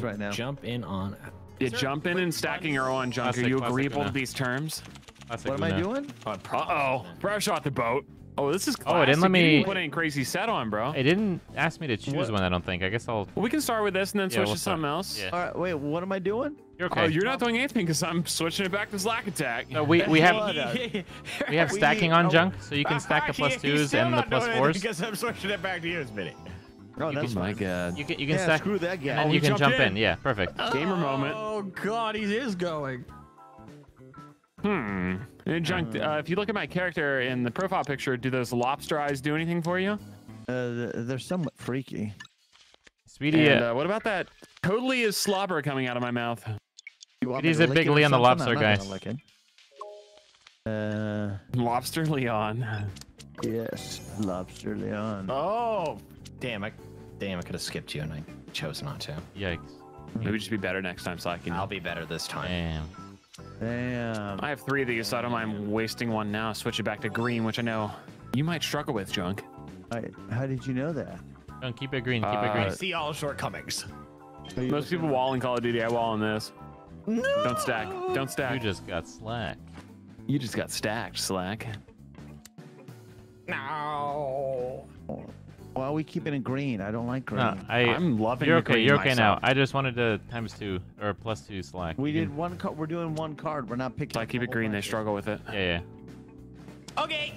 right now. Jump in on. Yeah, Is there jumping quick and stacking funds? your own junk. Are you classic agreeable to these terms? Classic What am I doing? Uh, oh, Uh-oh. Fresh off the boat. Oh, this is Oh, it didn't let me- put any crazy set on, bro. It didn't ask me to choose What? one. I don't think. I guess I'll. Well, we can start with this and then Yeah, switch we'll to something else. Yeah. All right, wait, what am I doing? You're oh, okay. Oh, you're not doing anything because I'm switching it back to Slack Attack. No, we we have we have stacking on oh. junk, so you can stack the plus twos and the plus fours. Because I'm switching it back to you, Smitty. Oh, You that's can- my god. You can you can Yeah, stack screw that and guy. then Oh, you can jump in. in. Yeah, perfect. Gamer moment. Oh God, he is going. Hmm. And junk. Uh, if you look at my character in the profile picture, do those lobster eyes do anything for you? Uh, they're somewhat freaky. Speedy, And, uh, uh, what about that? Totally is slobber coming out of my mouth. You want It me is to a big it or Lee on the lobster, I'm guys. gonna lick it. Uh, Lobster Leon. yes, lobster Leon. Oh, damn! I, damn! I could have skipped you, and I chose not to. yikes. Maybe just be better next time, Slack. You know. I'll be better this time. Damn. Damn. I have three of these, so I don't mind wasting one now. Switch it back to green, which I know you might struggle with, Junk. I, how did you know that? Don't keep it green. Keep it Uh, green. I see all shortcomings. Most people wall in Call of Duty. I wall in this. No! Don't stack. Don't stack. You just got slack. You just got stacked, Slack. No. Why are we keeping it green? I don't like green. No, I. I'm loving You're the okay. green You're okay now. I just wanted to times two or plus two slack. we You did can- one card. We're doing one card. We're not picking. If I keep it whole green, they struggle with it. Yeah, yeah. Okay.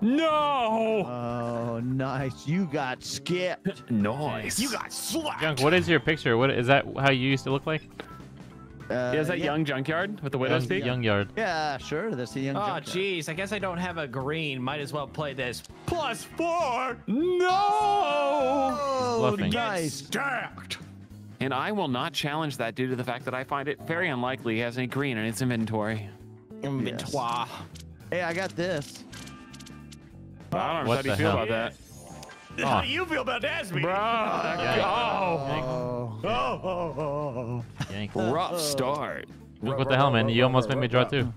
No. Oh, nice. You got skipped. Nice. You got slapped. Junk, what is your picture? What is that? How you used to look like? Uh, Yeah, is that yeah. young junkyard with the widow's Young, peak? young yard. Yeah, sure. That's the young. Oh, junkyard. jeez. I guess I don't have a green. Might as well play this. Plus four. No. Oh, Bluffing. nice. Stacked. And I will not challenge that due to the fact that I find it very unlikely he has any green in its inventory. Inventoire. Hey, I got this. I don't know What how do you feel hell? about that. How do you feel about that, Smitty? Bro, Oh. Oh, oh, oh, Yank. oh, rough start. Look what the hell, man? You almost made me draw too.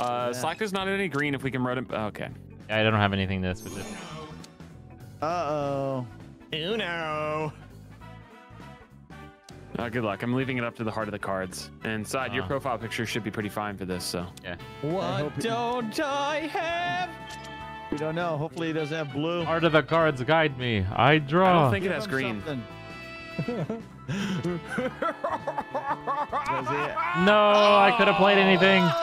Uh, Slack does not in any green if we can run it. Okay. Yeah, I don't have anything to switch it. Uh oh. oh. Uno. Uh, good luck. I'm leaving it up to the heart of the cards. And side, your Ah. profile picture should be pretty fine for this. So Yeah. What hope don't I have? We don't know. Hopefully, he doesn't have blue. Art of the cards guide me. I I draw. don't think it has green. something. Does he- No, I could have played anything.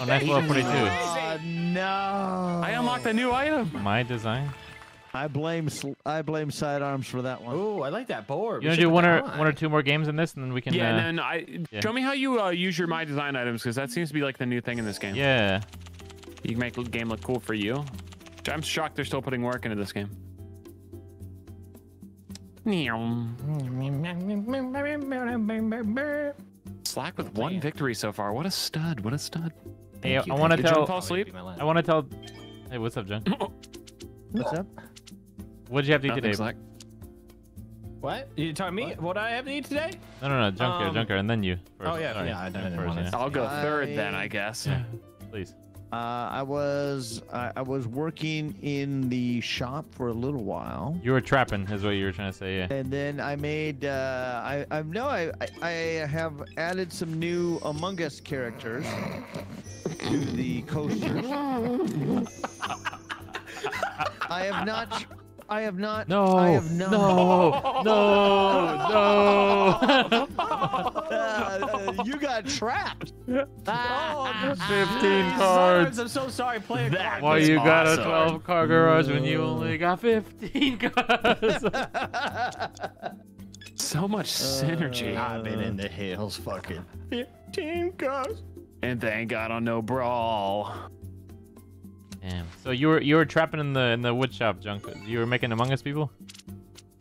Oh, nice little 42. Oh, no. I unlocked a new item. My design. I blame. sl- I blame sidearms for that one. Ooh, I like that board. You want to do one or one or two more games in this, and then we can. Yeah, uh, and then I yeah. show me how you uh, use your my design items because that seems to be like the new thing in this game. yeah. You can make the game look cool for you. I'm shocked they're still putting work into this game. Slack with one victory so far. What a stud! What a stud! Hey, you, I want to Did Junk tell. fall asleep? I want to tell. Hey, what's up, Junk? What's up? What did you have to eat Nothing, today? Slack. What? You talking me? What? Do I have to eat today? No, no, no, Junker, Um, Junker, and then you. First. oh, yeah, Sorry. yeah, I, I didn't first, yeah. I'll go third then, I- I guess. Yeah, please. Uh, I was. I, I was working in the shop for a little while. You were trapping, is what you were trying to say. Yeah. And then I made, uh, I, I no, I, I, I have added some new Among Us characters to the coasters. I have not, tr- I have not, No, I have not. no, no, no. Uh, you got trapped. Oh, 15 cards. I'm so sorry. Play a card. Why That's you got a 12 card garage when you only got 15 cards? So much synergy. I've been in the hills fucking 15 cards. and thank God on no brawl. Damn. So you were you were trapping in the in the wood shop, Junk. You were making Among Us people.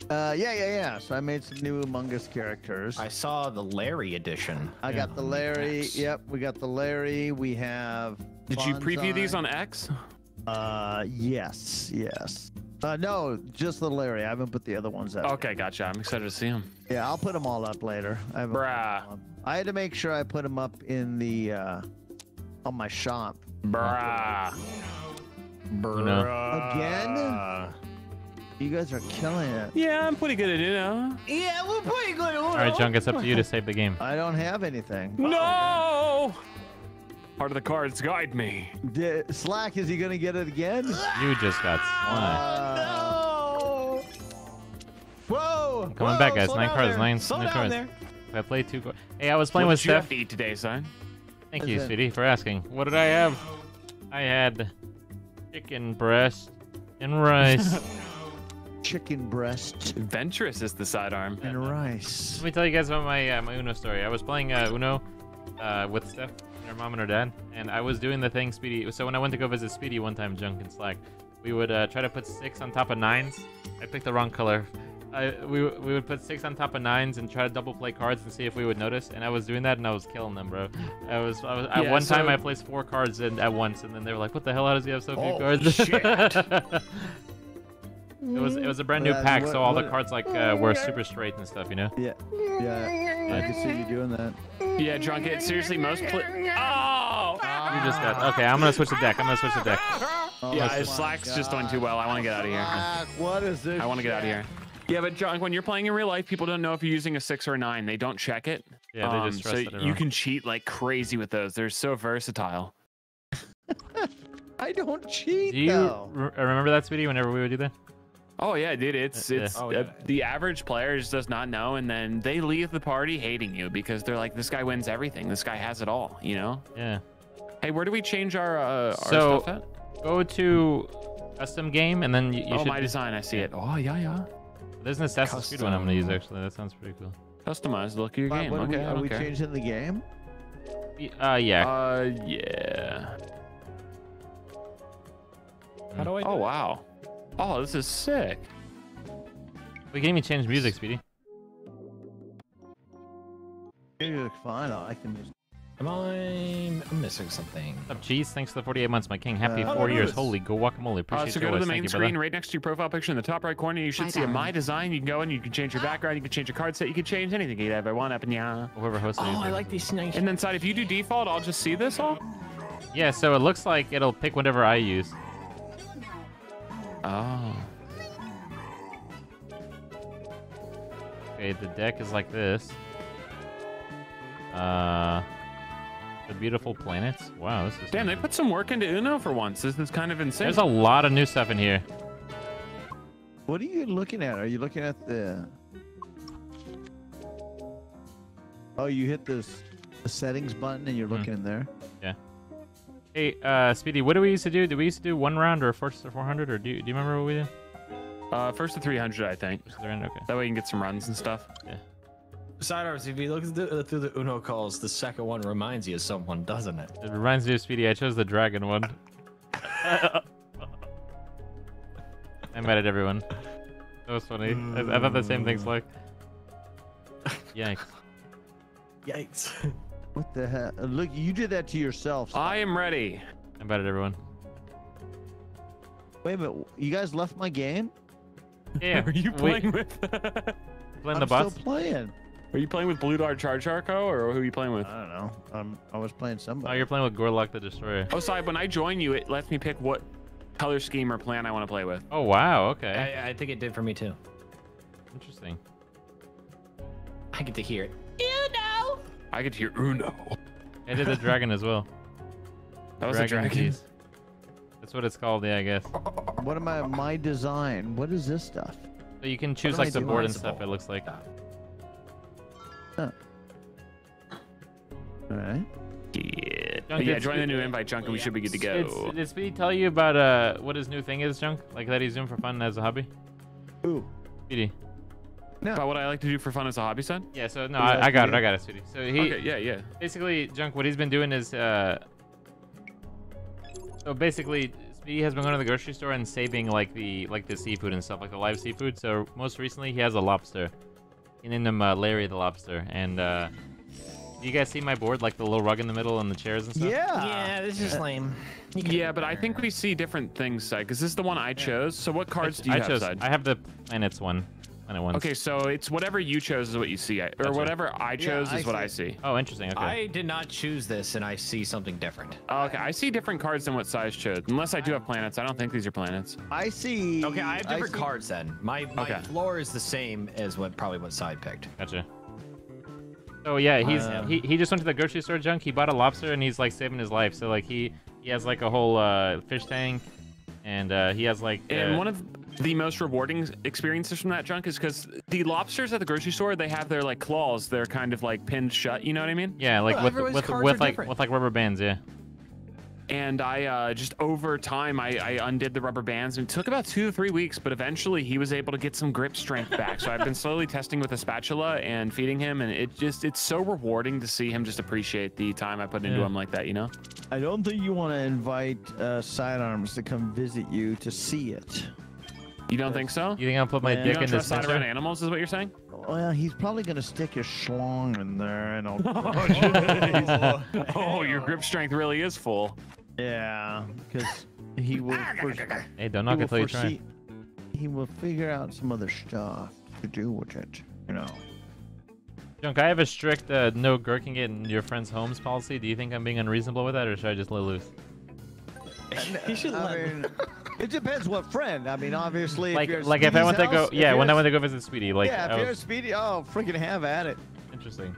Uh, yeah, yeah, yeah. So I made some new Among Us characters. I saw the Larry edition. I got the Larry. Nice. Yep, we got the Larry. We have. Did you preview these on X? Uh, yes, yes. Uh, no, just the Larry. I haven't put the other ones out. Okay, gotcha. I'm excited to see them. Yeah, I'll put them all up later. I haven't put Bruh. up. I had to make sure I put them up in the uh, on my shop. Bruh. know. Again? You guys are killing it. Yeah, I'm pretty good at Uno. Yeah, we're pretty good. All right, Junk, it's up to you to save the game. I don't have anything. No! Part of the cards guide me. Di- Slack, is he gonna get it again? You just got Uh, Whoa! Coming Whoa, back, guys. Nine cards, there. nine, Slow nine cards. there. I played two. cards. Hey, I was playing what with did you have Steph. to eat today, son? Thank you, Listen. sweetie, for asking. What did I have? I had chicken breast and rice. Chicken breast Adventurous is the sidearm. and rice. Let me tell you guys about my uh, my Uno story. I was playing uh, Uno uh, with Steph, her mom and her dad, and I was doing the thing Speedy. So when I went to go visit Speedy one time, Junk and Slack, we would uh, try to put six on top of nines. I picked the wrong color. I, we, we would put six on top of nines and try to double play cards and see if we would notice. And I was doing that and I was killing them, bro. I was, I was at Yeah, one time I placed four cards in, at once, and then they were like, "What the hell? How does he have so few Oh, cards?" shit. it was it was a brand new Yeah, pack, what- so all the cards like uh, were super straight and stuff, you know. Yeah, yeah. I can see you doing that. Yeah, drunk it. Seriously, most pla Oh! You just got okay. I'm gonna switch the deck. I'm gonna switch the deck. Oh Yeah, my Slack's just doing too well. I want to get out of here. Slack, what is this? I want to get out of here. Yeah, but John, when you're playing in real life, people don't know if you're using a six or a nine. They don't check it. Yeah, they just Um, trust so it you can cheat like crazy with those. They're so versatile. I don't cheat Do you though. re- remember that, Speedy? Whenever we would do that. Oh yeah, dude. It's Yeah. it's Oh, uh, the average player just does not know, and then they leave the party hating you because they're like, this guy wins everything. This guy has it all. You know. Yeah. Hey, where do we change our uh, our So- stuff at? Go to custom game, and then you, you oh, should. my design. I see it. Oh yeah, yeah. There's an Assassin's Creed one I'm gonna use actually. That sounds pretty cool. Customize the look of your Why- game. what are we, are we changing the game? Y- Uh, yeah. Uh, yeah. How do I? Do Oh it? wow. Oh, this is sick. we can even change music, Speedy. You look fine. I like the music. Am I? I'm missing something. What's up, Cheese? Thanks for the 48 months, my king. Happy Uh, four years. Lewis. Holy go guacamole. Uh, so go to the always. main you, screen brother. right next to your profile picture in the top right corner. You should Hi, see a Dom. My Design. You can go in, you can change your background, you can change your card set, you can change anything you ever want up in yeah. Whoever hosted Oh, it. I like these nice. And then side, if you do default, I'll just see this all. Yeah, so it looks like it'll pick whatever I use. Oh. Okay, the deck is like this. Uh, the beautiful planets. Wow, this is. Damn, they put some work into Uno for once. This is kind of insane. There's a lot of new stuff in here. What are you looking at? Are you looking at the? Oh, you hit this the settings button and you're Mhm. looking in there. Yeah. Hey, uh, Speedy, what do we used to do? Did we used to do one round or first to 400, or do you, do you remember what we did? uh, first to 300, I think. First to 300, Okay. That way you can get some runs and stuff. Sidearms, if you look through, through the Uno calls, the second one reminds you of someone, doesn't it? It reminds me of Speedy. I chose the dragon one. I'm mad at everyone. That was funny. I, I thought the same thing's like. Yikes. Yikes. What the heck? Uh, Look, you did that to yourself. I am ready. I'm mad at everyone. Wait a minute. You guys left my game? Yeah. Are you wait, playing with? playing I'm the bots? still playing. Are you playing with Blue Dart Charge Arco, or who are you playing with? I don't know. I'm, I was playing somebody. Oh, you're playing with Gorlock the Destroyer. Oh, sorry. When I join you, it lets me pick what color scheme or plan I want to play with. Oh, wow. Okay. I, I think it did for me too. Interesting. I get to hear it. Uno! I get to hear Uno. I did the dragon as well. That was a dragon. keys. That's what it's called, yeah, I guess. What am I? My design. What is this stuff? So you can choose am I like the board and stuff, it looks like. All right. Yeah. Junk, yeah, join the new invite, Junk, and we should be good to go. It's, did Speedy tell you about uh what his new thing is, Junk? Like that he's doing for fun as a hobby? Ooh. Speedy. About what I like to do for fun as a hobby, son? Yeah, so no, I, I got it. I got it, Speedy. So he okay, yeah, yeah. basically Junk, what he's been doing is uh so basically Speedy has been going to the grocery store and saving like the like the seafood and stuff, like the live seafood. So most recently he has a lobster. He named him uh, Larry the lobster. And uh you guys see my board, like the little rug in the middle and the chairs and stuff? Yeah. yeah, this is lame. Yeah, but I think we see different things, side, because this is the one I chose. So what cards do you I have, chose side? I have the planets one. Planet ones. Okay, so it's whatever you chose is what you see, or Gotcha. whatever I chose I is what see. I see. Oh, interesting. Okay. I did not choose this, and I see something different. Oh, okay, I see different cards than what size chose. Unless I do have planets. I don't think these are planets. I see. Okay, I have different see- cards then. My my Okay. floor is the same as what probably what side picked. Gotcha. So yeah, he's Um, he, he just went to the grocery store junk. He bought a lobster and he's like saving his life. So like he he has like a whole uh, fish tank, and uh, he has like And uh, one of the most rewarding experiences from that junk is because the lobsters at the grocery store they have their like claws. They're kind of like pinned shut. You know what I mean? yeah like Well, with with with like different. with like rubber bands. Yeah. And I uh, just over time I, I undid the rubber bands and it took about two to three weeks, but eventually he was able to get some grip strength back. so I've been slowly testing with a spatula and feeding him, and it just it's so rewarding to see him just appreciate the time I put into Yeah. him like that. You know? I don't think you want to invite uh, sidearms to come visit you to see it. You don't think so? You think I'll put my Yeah. You dick don't in this trust side around animals, is what you're saying? Well, he's probably gonna stick his schlong in there, and I'll. oh, your grip strength really is full. yeah, because he will. Hey, don't he knock will it till you try. He will figure out some other stuff to do with it. You know. Junk, I have a strict uh, no gherking it in your friends' homes policy. Do you think I'm being unreasonable with that, or should I just let loose? You should I mean, it depends what friend. I mean, obviously, Like if you're like if I went to go yeah when I at- went to go visit Speedy like yeah, if I you're was, a speedy, oh, freaking have at it. interesting.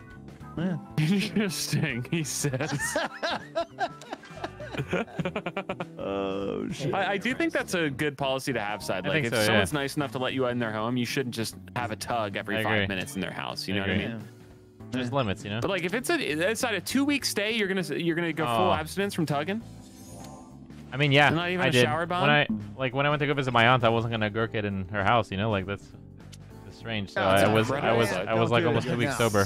Yeah. Interesting, he says. Oh shit. I, I do think that's a good policy to have, side. I Like, think if so, yeah. someone's nice enough to let you in their home, you shouldn't just have a tug every five minutes in their house. You I know what I mean? Yeah. There's limits, you know. But like, if it's a inside a two week stay, you're gonna you're gonna go full Oh. abstinence from tugging. I mean, yeah, Not even I a did. shower When? I like when I went to go visit my aunt, I wasn't gonna gherk it in her house, you know, like that's, that's strange. So No, I it's was not I was. I was Don't like almost two again weeks now. sober.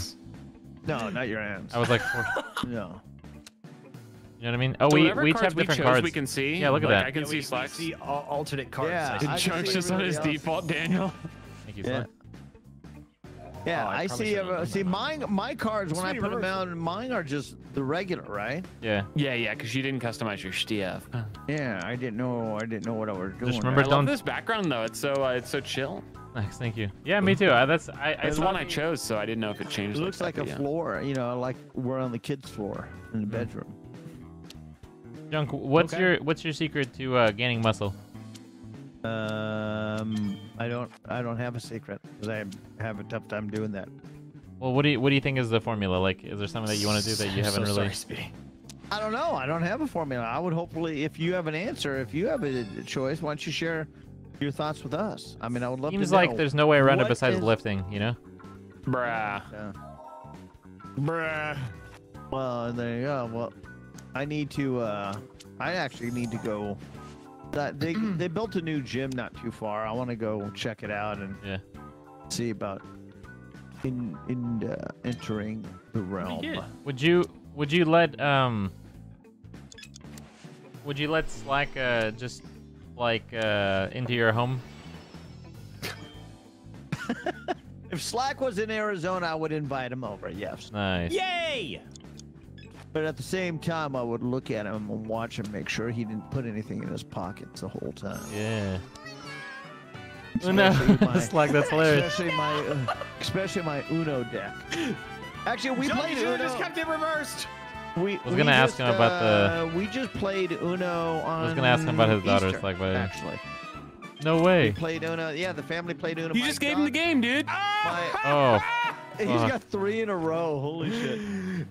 No, not your aunt. I was like, four, no. you know what I mean? Oh, So we we each cards have we different chose, cards. We can see. Yeah, look at like, that. I can Yeah, see we, we see alternate cards. Yeah, I see. I- Chunk's just on his else. default, Daniel. Thank you, Yeah. son. Yeah, Oh, I I, see. Uh, see, that. mine, my cards when I Sweetie, put them reverse down, mine are just the regular, right? Yeah. Yeah, yeah, because you didn't customize your stuff. Yeah, I didn't know. I didn't know what I was doing. Just remember I there. love don't- this background though. It's so uh, it's so chill. Nice, thank you. Yeah, me too. Uh, that's I. I It's the one I chose, so I didn't know if it changed. It looks like that, a but yeah. floor. You know, like we're on the kids' floor in Mm-hmm. the bedroom. Junk, what's Okay. your what's your secret to uh, gaining muscle? Um, I don't. I don't have a secret because I have a tough time doing that. Well, what do you what do you think is the formula? Like, is there something that you want to do that you I'm so haven't really? sorry, Speedy. I don't know. I don't have a formula. I would hopefully, if you have an answer, if you have a choice, why don't you share your thoughts with us? I mean, I would love Seems to know. like there's no way around it besides is- lifting, you know? Bruh. Yeah. Bruh. Well, there you go. Well, I need to. uh I actually need to go. That they they built a new gym not too far. I want to go check it out and Yeah. see about in in uh, entering the realm. Would you would you let um would you let Slack uh just like uh into your home? If Slack was in Arizona, I would invite him over. Yes, Nice. Yay! But at the same time, I would look at him and watch him, make sure he didn't put anything in his pockets the whole time. Yeah. No. Especially my- Slack, that's hilarious. Especially my, uh, especially my Uno deck. Actually, we Joe, played you Uno. just kept it reversed. We was we gonna ask him about the- uh, We just played Uno on. I was gonna ask him about his daughter, Easter, Slack, but actually, No we way. played Uno. Yeah, the family played Uno. You just gave him the game, dude. My, Oh, he's Fuck. got three in a row. Holy shit!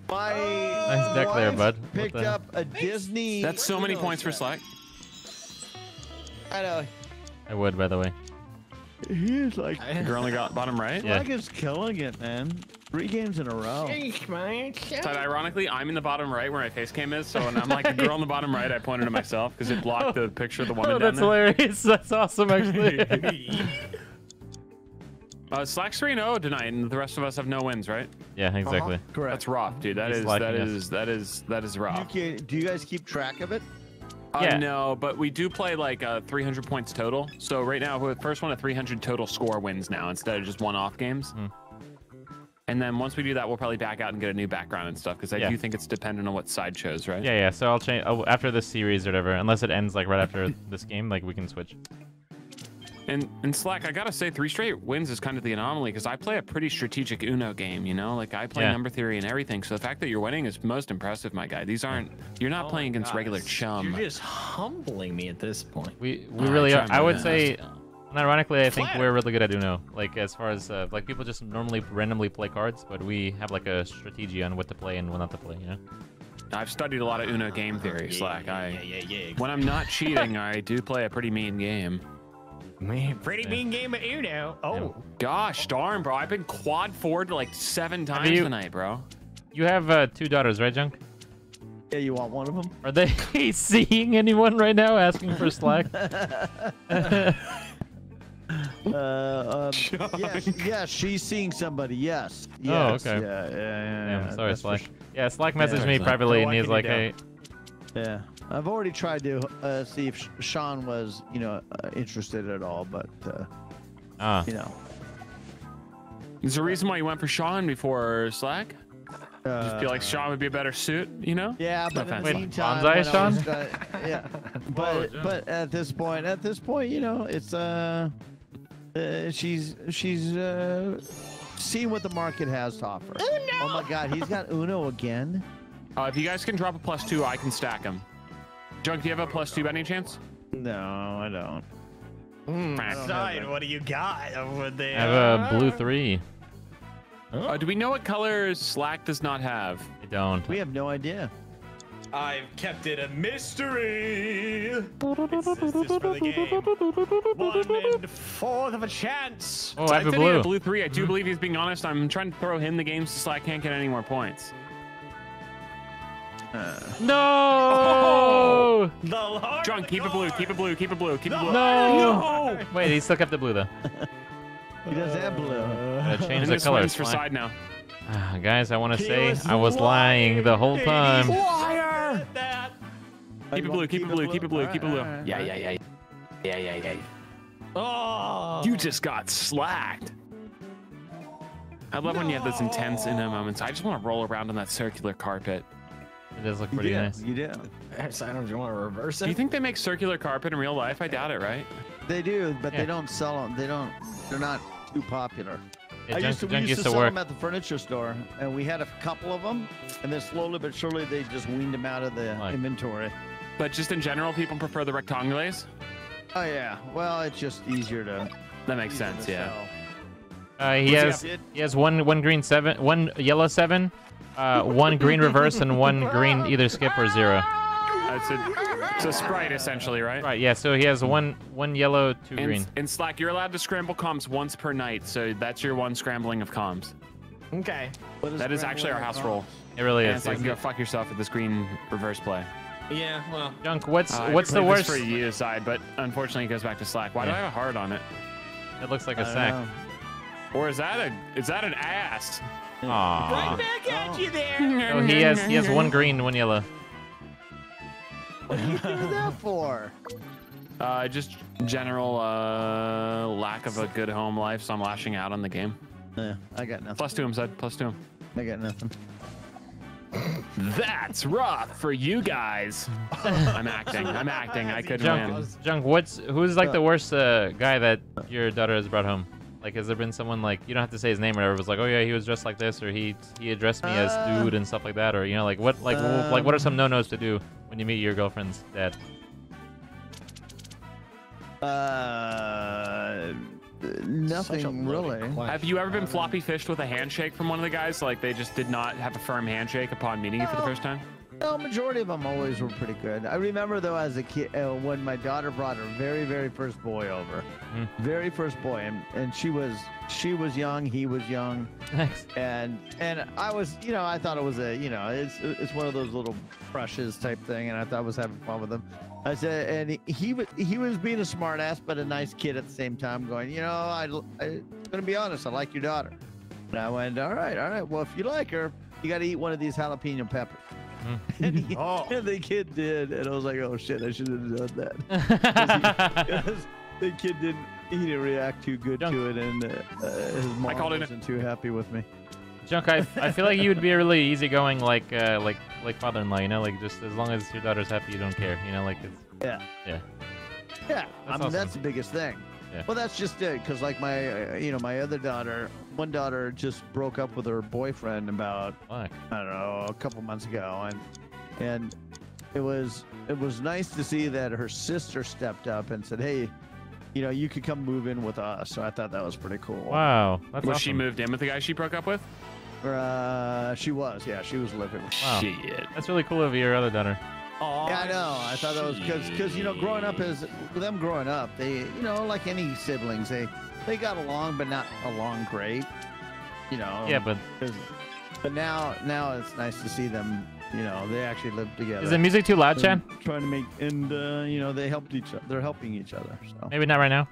My Nice deck there, bud. What Picked the- up a Disney. That's so many Uno points for set. Slack. I know. I would, by the way. He's like, The girl only got bottom right. Yeah. Slack is killing it, man. Three games in a row. But ironically, I'm in the bottom right where my face cam is. So when I'm like the girl in the bottom right, I pointed to myself because it blocked the picture of the woman Oh, down that's there. hilarious. That's awesome, actually. Uh, Slack's 3 0 tonight, and the rest of us have no wins, right? yeah, exactly. Correct. That's rough, dude. That He's is slacking that us. is that is that is You rough. can, do you guys keep track of it? Uh, Yeah. no, but we do play like uh, 300 points total. So right now, the first one at 300 total score wins now instead of just one-off games. Hmm. And then once we do that, we'll probably back out and get a new background and stuff because I Yeah. do think it's dependent on what side shows, right? Yeah, yeah. So I'll change oh, after this series or whatever. Unless it ends like right after this game, like we can switch. And and Slack, I gotta say, three straight wins is kind of the anomaly because I play a pretty strategic Uno game. You know, like I play Yeah. number theory and everything. So the fact that you're winning is most impressive, my guy. These aren't. You're not Oh playing against God, regular it's- chum. You're just humbling me at this point. We we I really try are. my I would best. say, ironically, I think Flat. we're really good at Uno. Like as far as uh, like people just normally randomly play cards, but we have like a strategy on what to play and what not to play. You know. I've studied a lot of Uno game theory, Slack. yeah, I yeah, yeah, yeah. when I'm not cheating, I do play a pretty mean game. Man, pretty mean game of Uno. Oh, Gosh darn, bro! I've been quad forward like seven times you- tonight, bro. You have uh, two daughters, right, Junk? Yeah, you want one of them? Are they seeing anyone right now asking for slack? Uh, um, yes, yes, she's seeing somebody. Yes. Oh, okay. Yeah, yeah, yeah. Damn, yeah, sorry, that's Slack. sure. Yeah, Slack messaged sorry, me privately, So and he's like, do? "Hey, Yeah, I've already tried to uh, see if Sean was, you know, uh, interested at all, but uh, ah, you know, Is there a reason why you went for Sean before Slack? uh, Just feel like Sean would be a better suit, you know? Yeah, but in the Wait, meantime, bonsai, when I was, Sean? uh, yeah, but but at this point, at this point, you know, it's uh, uh she's she's uh, seeing what the market has to offer. Uno! Oh my God, he's got Uno again. Uh, if you guys can drop a plus two, I can stack them. Junk, do you have a plus two by any chance? No, I don't. mm, I don't Side, have what do you got over there? I have a blue three. Uh, do we know what colors Slack does not have? I don't. We have no idea. I've kept it a mystery. It's, it's just for the game. One and fourth of a chance. Oh, I have a said he had blue. a blue three. I do believe he's being honest. I'm trying to throw him the game so Slack can't get any more points. Uh, No! The Lord Junk, keep it blue, keep it blue, keep it blue, keep it blue. No! Wait, he still kept the blue though. he does have blue. Gotta change the this color. for side now. Ah, guys, I want to say was I was lying the whole time. Liar! That. Keep it blue, keep it blue, keep it blue, keep it blue. Yeah, yeah, yeah. Yeah, yeah, yeah. Oh. You just got slacked. I love when you have those intense inner moments. I just want to roll around on that circular carpet. It does look You pretty do, nice. You do. Side, do you want to reverse it? Do you think they make circular carpet in real life? I doubt it, right? They do, but Yeah. they don't sell them. They don't. They're not too popular. Yeah, I Junk, used to, we Junk used to, to sell work. them at the furniture store, and we had a couple of them, and then slowly but surely they just weaned them out of the Like- inventory. But just in general, people prefer the rectangulates. Oh yeah, well it's just easier to. That makes sense, yeah. Uh, he What's has he he has one one green seven, one yellow seven, uh, one green reverse, and one green either skip or zero. Uh, It's a, it's a sprite, essentially, right? Right. Yeah. So he has one one yellow, two In, green. in Slack, you're allowed to scramble comms once per night, so that's your one scrambling of comms. Okay. What That is actually our house on? rule. It really And is. it's like, go fuck yourself with this green reverse play. Yeah, well. Junk. What's Uh, I what's the played this worst? for you side, but unfortunately it goes back to Slack. Why do I have a heart on it? It looks like a sack. know. Or is that a is that an ass? Aww. Right back at Oh. you there. Oh, he has he has one green, one yellow. What are you doing that for? Uh, just general uh, lack of a good home life, so I'm lashing out on the game. Yeah, I got nothing. Plus two him, Zed. Plus two him. I got nothing. That's rough for you guys. I'm acting. I'm acting. I couldn't Junk. win. Junk. What's who's like Uh. the worst uh, guy that your daughter has brought home? Like, has there been someone like you don't have to say his name or whatever? It was like, oh yeah, he was dressed like this, or he he addressed me Uh. as dude and stuff like that, or you know, like what like w- like what are some no nos to do when you meet your girlfriend's dad? Uh, nothing really. Have you ever been floppy fished with a handshake from one of the guys? Like they just did not have a firm handshake upon meeting you for the first time? No, majority of them always were pretty good. I remember though, as a kid, uh, when my daughter brought her very, very first boy over, Hmm. very first boy, and, and she was she was young, he was young, Nice. and and I was, you know, I thought it was a, you know, it's it's one of those little brushes type thing, and I thought I was having fun with him. I said, and he he, wa- he was being a smart ass, but a nice kid at the same time, going, you know, I, I gonna be honest, I like your daughter. And I went, all right, all right, well, if you like her, you got to eat one of these jalapeno peppers. And, he, Oh. and the kid did, and I was like, oh shit, I should have done that. Because the kid didn't, he didn't react too good Junk. to it, and uh, uh, his mom called it wasn't too happy with me. Junk, I, I feel like you would be a really easygoing like uh, like like father-in-law, you know, like just as long as your daughter's happy, you don't care, you know, like it's Yeah. yeah. Yeah, I mean awesome. that's the biggest thing. Yeah. Well, that's just it. Cause like my, uh, you know, my other daughter, one daughter just broke up with her boyfriend about Fuck. I don't know a couple months ago, and and it was it was nice to see that her sister stepped up and said, hey, you know, you could come move in with us. So I thought that was pretty cool. Wow. That's Was awesome. she moved in with the guy she broke up with? Uh, she was, yeah, she was living. With Wow. Shit. That's really cool of your other daughter. Aw, Yeah, I know. I thought that was because, because you know, growing up as them growing up, they, you know, like any siblings, they they got along, but not along great. You know. Yeah, but 'cause- but now now it's nice to see them. You know, they actually live together. is the music too loud, Chad? Trying to make and uh, you know they helped each other. They're helping each other. So Maybe not right now.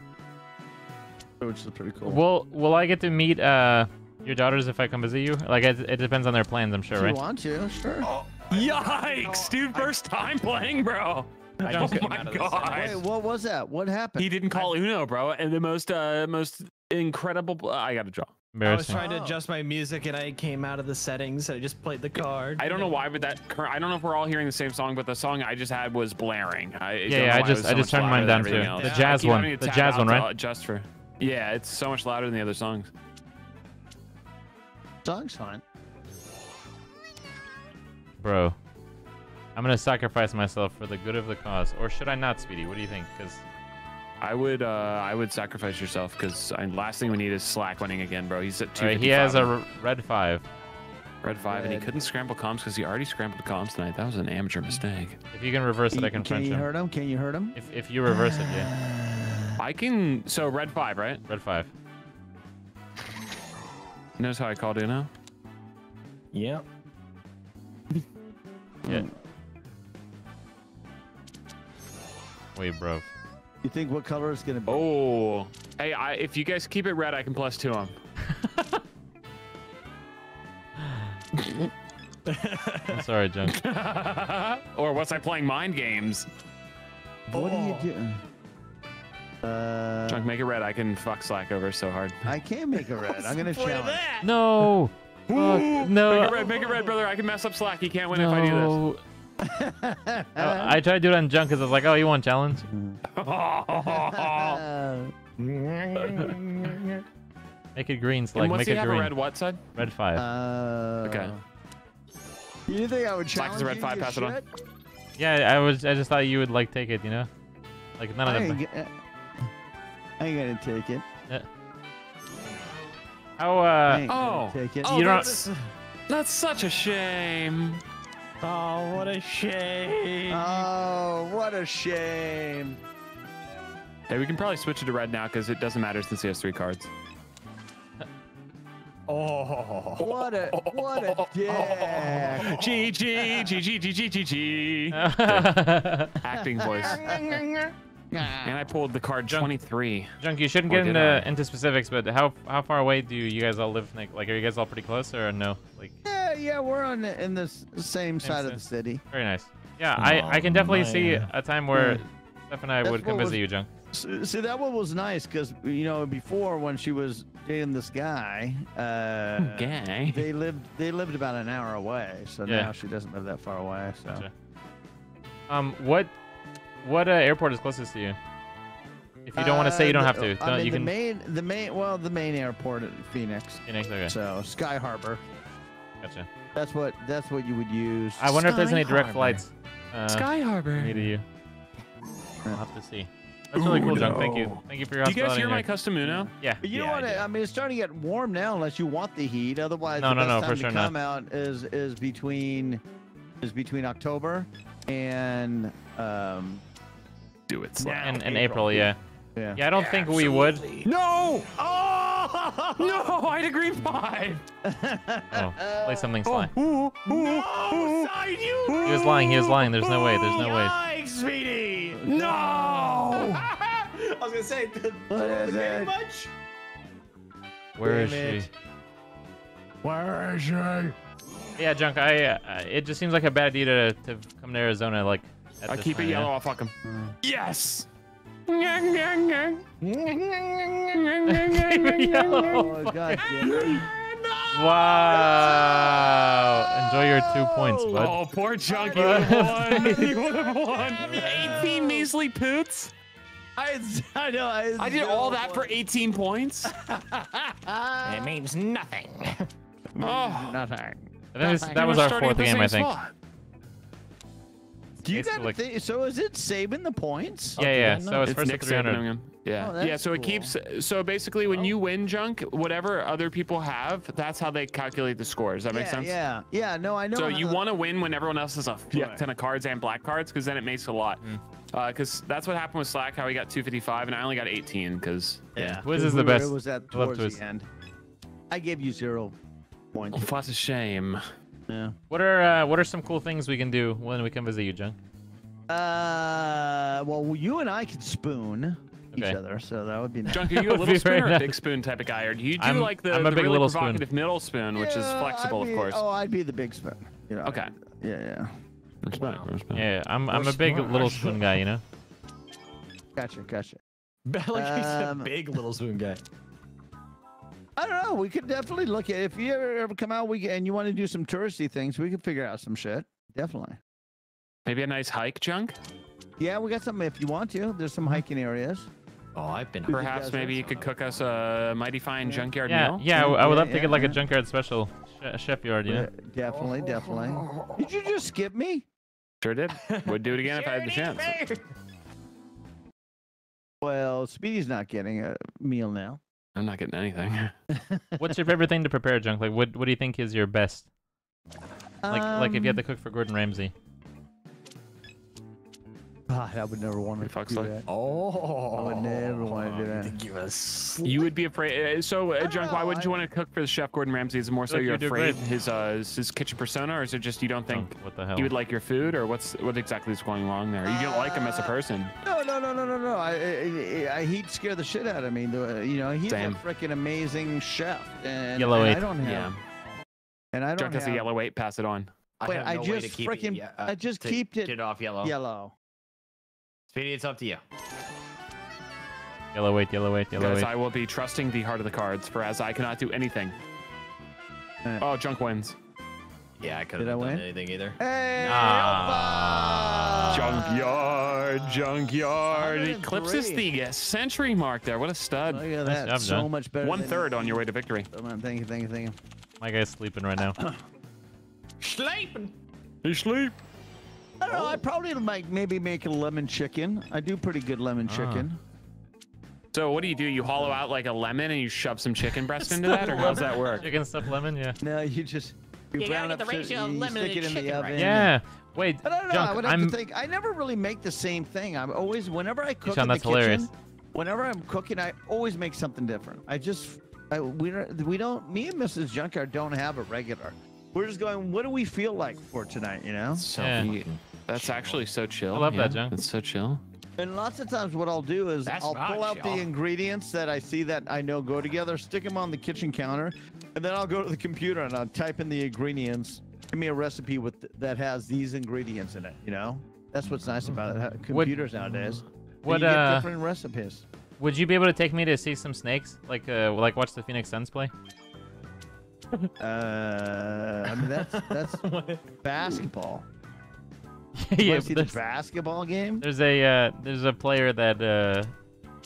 which is pretty cool. Will Will I get to meet uh your daughters if I come visit you? Like it, it depends on their plans, I'm sure, if you want to, sure. Yikes, dude! First time playing, bro. I Oh just my out of the god. Wait, what was that? What happened? He didn't call Uno, bro, and the most uh most incredible. I got to draw. I was trying to Oh. adjust my music and I came out of the settings. I just played the card. I don't know why, but that current. I don't know if we're all hearing the same song, but the song I just had was blaring. I, Yeah, don't yeah, I just- was I just turned mine down, too. else. The jazz one. to The jazz one, right? Adjust for. Yeah, it's so much louder than the other songs. Song's fine. Bro, I'm gonna sacrifice myself for the good of the cause, or should I not, Speedy? What do you think? Because I would, uh, I would sacrifice yourself because last thing we need is Slack winning again, bro. He's at two. he has a red five. red five, and he couldn't scramble comms because he already scrambled comms tonight. That was an amateur mistake. If you can reverse it, I Can can French you him. hurt him? Can you hurt him? If if you reverse it, yeah. I can. So red five, right? Red five. Knows how I called Uno. Yep. Yeah. Wait, bro. You think what color is gonna be? Oh, hey, I, if you guys keep it red, I can plus two them. I'm sorry, Junk. or was I playing mind games? What are you doing? Uh, Chunk, make it red. I can fuck Slack over so hard. I can't make a red. I'm gonna challenge. No. Fuck, Make it no. red, make it red, brother. I can mess up Slack. He can't win if I do this. Uh, I tried to do it on Junk because I was like, oh, you want challenge? Make it green, and Slack. what's Make he it have green. a red what side? Red five. Uh, Okay. You think I would Slack challenge is a red five, you pass it on. yeah, I was. I just thought you would like take it. You know, like none of them. I ain't gonna take it. How uh? Oh. take it. Oh, You don't- that's, that's such a shame. Oh, what a shame. Oh, what a shame. Hey, we can probably switch it to red now because it doesn't matter since he has three cards. oh. What a what a dick. G G G G G G G G. Acting voice. And I pulled the card Junk. 23. Junk, you shouldn't get into into specifics, but how how far away do you guys all live? Like, like are you guys all pretty close or no? Like, Yeah, yeah, we're on the, in the s- same side of the city. very nice. Yeah, I I can definitely see a time where Yeah. Steph and I That's would come visit was- you, Junk. See, that one was nice because you know before when she was dating this guy, uh, Okay. they lived they lived about an hour away. So Yeah. now she doesn't live that far away. So Gotcha. Um, what what uh, airport is closest to you? If you don't want to say, you don't Uh, have to. I Don't, mean, you the can. main the main well the main airport at Phoenix. Phoenix, okay, So Sky Harbor. gotcha. That's what that's what you would use. I wonder if there's any direct Harbor. flights. Uh, Sky Harbor. Me to you. I'll have to see. That's really cool, Junk. Thank you. Thank you for your Do you guys hospitality. hear my here. custom Uno? Yeah. But you know Yeah, I what? do. I, mean, it's starting to get warm now, unless you want the heat. Otherwise, No, the no, best no, time for to sure not. come out is is between is between October and um Do it. Slack. In, in April, yeah. yeah. Yeah, I don't think we would. No! Oh! no! I had a green five. Oh, play something sly. Ooh, No, side you. He was lying. He was lying. There's no way. There's no way. Yikes, Speedy. No! I was gonna say, did What is getting it? much? Where is Damn she? it. Where is she? Yeah, Junk. I. Uh, it just seems like a bad idea to, to come to Arizona. Like. At I this keep it yellow. yeah? I'll fuck him. Yes. Oh god. Wow. Enjoy your two points, bud. Oh, poor Chunk. You would have won. You would have won. 18 measly poots. I, I know. I, I did all that for 18 points. It means nothing. Oh. nothing. I think that was our fourth game, I think. spot. Do you got like- to? So is it saving the points? Yeah, yeah. So it's It's first Nick 300. saving him. Yeah. Oh, yeah, that's so it keeps so basically when you win junk, whatever other people have, that's how they calculate the scores. That yeah, makes sense? Yeah, yeah. No, I know. So you want to win when everyone else has a fuck Right. ton of cards and black cards, because then it makes a lot. Mm. Because that's what happened with Slack, how he got 255, and I only got 18. Because Yeah. Wiz It is the best. It was at I love towards the end. I gave you zero points. oh, that's a shame. Yeah. What are uh, what are some cool things we can do when we come visit you, Junk? Uh, well, you and I could spoon each other, so that would be nice. Junk, are you a little be spoon very or a big spoon type of guy, or do you do I'm- like the, I'm a the big really little spoon. provocative middle spoon, which is flexible, be- of course? Oh, I'd be the big spoon. You know. Okay. Yeah, yeah. Respect, respect. Yeah, I'm I'm Or a big smart. little spoon guy, you know. Gotcha, gotcha. like he's a Um, big little spoon guy. I don't know. We could definitely look at if you ever, ever come out we and you want to do some touristy things, we could figure out some shit. Definitely. Maybe a nice hike, Junk? Yeah, we got some if you want to. There's some hiking areas. Oh, I've been. Perhaps guys maybe you could cook us a mighty fine Yeah. junkyard Yeah, meal? yeah. I would- I would Yeah, love to yeah, get like a junkyard special ch- chef yard. Yeah, definitely, definitely. Did you just skip me? Sure did. Would do it again if I had the chance. Well, Speedy's not getting a meal now. I'm not getting anything. What's your favorite thing to prepare, Junk? Like, what what do you think is your best? Like like if you had to Um, cook for Gordon Ramsay. God, I would never want to Fuck do like- that. Oh, I would never wanna do that. Give us. You would be afraid. uh, So, uh, Junk, why wouldn't you want to cook for the chef Gordon Ramsay? Is it more so Look, you're you do afraid great. his uh his- his kitchen persona, or is it just you don't think Oh, what the hell? he would like your food, or what's what exactly is going wrong there? You don't like him as a Uh, person. No, no, no, no, no, no. I, I, I, he'd scare the shit out of me. The, you know, he's Same. a freaking amazing chef, and, Yellow and eight. I don't have. Yeah. And I don't Junk has a yellow eight. Pass it on. Wait, have I no way to just keep frickin- uh, I just to keeped it Get it off yellow. yellow. Speedy, it's up to you. Yellow weight, yellow weight, yellow Because weight. I will be trusting the heart of the cards, for as I cannot do anything. Uh, Oh, Junk wins. Yeah, I couldn't Did I have done win? anything either. Hey, Ah. Junkyard, junkyard. 103. Eclipses the century mark there. What a stud. Look at that. job, so John. much better. One than- on your way to victory. Oh, Thank you, thank you, thank you. My guy's sleeping right now. Sleeping. You sleep. I don't know. I'd probably like maybe make a lemon chicken. I do pretty good lemon Ah. chicken. So what do you do? You hollow out like a lemon and you shove some chicken breast into that, or how's that work? Chicken stuffed lemon, yeah. No, you just you, You gotta brown get up the chi- ratio of you lemon stick to it in the chicken, right? oven. Yeah. Wait, I don't know. I Junk, would have I'm to think. I never really make the same thing. I'm always whenever I cook Sean, in the that's hilarious. Whenever I'm cooking, I always make something different. I just I, we don't we don't. Me and Mrs. Junkyard don't have a regular. We're just going. What do we feel like for tonight? You know. So Yeah. Fucking- that's actually so chill. I love that, yeah, Junk. It's so chill. And lots of times, what I'll do is That's I'll pull out the ingredients that I see that I know go together, stick them on the kitchen counter, and then I'll go to the computer and I'll type in the ingredients. Give me a recipe with that has these ingredients in it. You know, that's what's nice about it. how- Computers nowadays. What you get uh different recipes. would you be able to take me to see some snakes? Like uh like watch the Phoenix Suns play? Uh, I mean that's that's basketball. yeah, You see the basketball game. there's a uh there's a player that uh,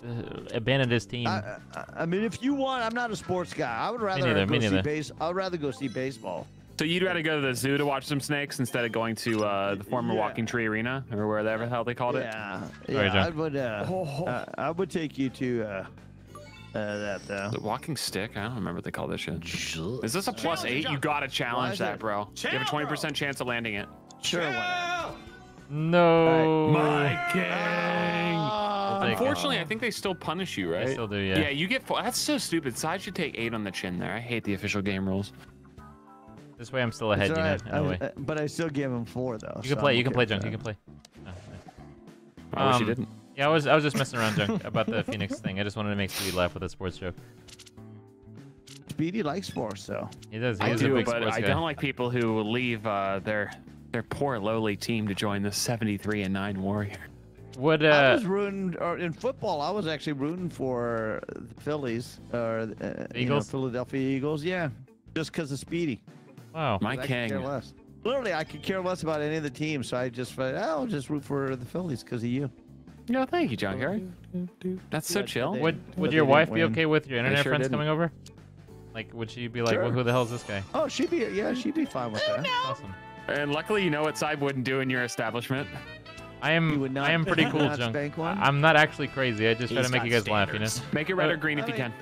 uh abandoned his team. I, I, I mean, if you want, I'm not a sports guy. I would rather neither, go see base. I'd rather go see baseball. So you'd rather go to the zoo to watch some snakes instead of going to uh, the former Yeah. Walking Tree Arena or wherever the hell they called it? Yeah, Sorry, yeah. John. I would. Uh, Oh. uh, I would take you to uh, uh, that though. The walking stick? I don't remember what they call this shit. Is this a plus Challenge, eight? You gotta challenge that, it- bro. You have a 20% chance of landing it. Sure. why not? no. My king. I'll take it. Unfortunately, I think they still punish you, right? They still do, yeah. Yeah, you get four. That's so stupid. Side should take eight on the chin there. I hate the official game rules. This way I'm still ahead, It's you know. alright. way. I- but I still give him four though. You so can play. I'm You can play, with Junk. that. You can play. Oh, nice. I wish you Um, didn't. Yeah, I was I was just messing around, Junk, about the Phoenix thing. I just wanted to make Speedy laugh with a sports joke. Speedy likes sports, so He does. He I is a do, big but sports I guy. don't like people who leave uh, their their poor lowly team to join the 73 and 9 Warrior. Would I uh was rooting or in football. I was actually rooting for the Phillies or uh, you know, Eagles? Philadelphia Eagles. Yeah, just because of Speedy. wow. My I could care king. less. Literally, I could care less about any of the teams, so I just thought, "Oh, I'll just root for the Phillies because of you. No, thank you, Junkyard. That's so Yeah, chill. they- Would would your wife be win. okay with your internet sure friends didn't. coming over? Like, would she be like, well, who the hell is this guy? Oh, she'd be yeah, she'd be fine with that. Awesome. And luckily, you know what Side wouldn't do in your establishment. I You am would not- I am pretty cool, not Junk. I- I'm not actually crazy. I just try to make you got guys laugh, you know. Make it red Uh, or green if you can.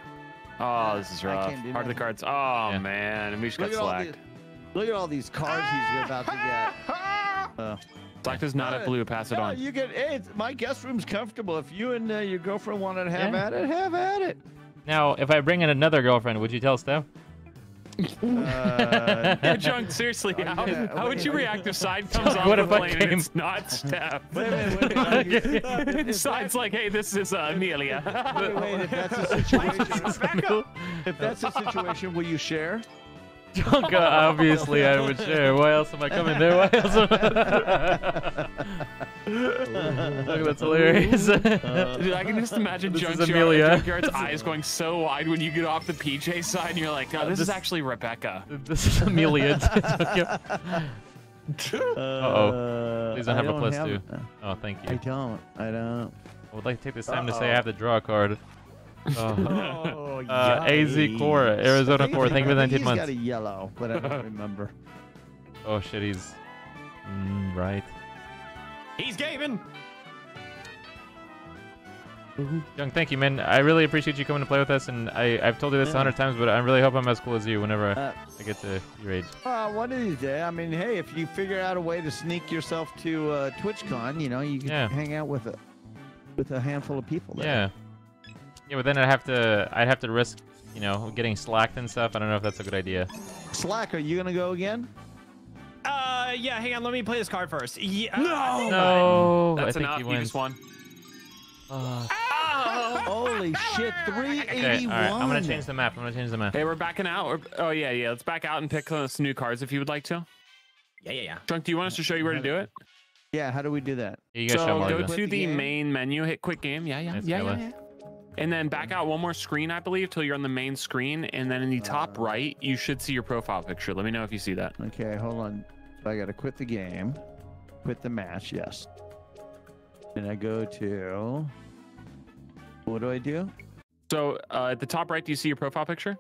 Oh, this is rough. can't Heart of the cards. Oh Yeah. man, we just got Look at all slacked. these, look at all these cards he's about to get. Uh, Slacked is not a Uh, blue. Pass it no, on. you get hey, it's, my guest room's comfortable. If you and uh, your girlfriend wanted to have Yeah. at it, have at it. Now, if I bring in another girlfriend, would you tell Steph? Uh, Yeah, Junk, seriously, Are how, gonna- how would you are you- react if Side comes What off if the I plane and came- it's not Steph? wait a minute, wait a minute. are you- if Side's like, hey, this is uh, Amelia. wait, wait, if that's a situation, if that's a situation, will you share? Junk, uh, obviously, I would share. Why else am I coming there? Why else am I... Look, that's hilarious. Dude, I can just imagine This Junkyard, Amelia. Junkyard's eyes going so wide when you get off the PJ side and you're like, oh, this, is actually Rebecca. this is Amelia. Uh-oh. Please don't have a plus two. oh, thank you. I don't. I don't. I would like to take this time to say I have to draw a card. Oh. Oh, Uh, AZ Core, Arizona Core, thank you for the 19 He's months. got a yellow, but I don't remember. Oh shit, he's mm, right. He's gaming. Young, thank you, man. I really appreciate you coming to play with us, and I, I've told you this a Yeah. hundred times, but I really hope I'm as cool as you whenever Uh, I get to your age. uh, one of these days, I mean, hey, if you figure out a way to sneak yourself to uh, TwitchCon, you know, you can Yeah. hang out with a with a handful of people there. Yeah. Yeah, but then I'd have to, I'd have to risk, you know, getting slacked and stuff. I don't know if that's a good idea. Slack, are you gonna go again? Uh, yeah. Hang on. Let me play this card first. Yeah. No! No, That's I think enough. he You wins. just won. Uh, Holy shit, 381. okay, all right. I'm gonna change the map. I'm gonna change the map. Hey, we're backing out. We're- oh, yeah, yeah. Let's back out and pick uh, some new cards if you would like to. Yeah, yeah, yeah. Drunk, do you want us to show you where to do it? Yeah, how do we do that? You guys show so more. go to the the game? main menu, hit quick game. Yeah, yeah, Nice, yeah, Kayla. yeah, yeah. And then back out one more screen, I believe, till you're on the main screen. And then in the top Uh. right, you should see your profile picture. Let me know if you see that. Okay, hold on. I gotta quit the game, quit the match. Yes. And I go to. What do I do? So uh, at the top right, do you see your profile picture?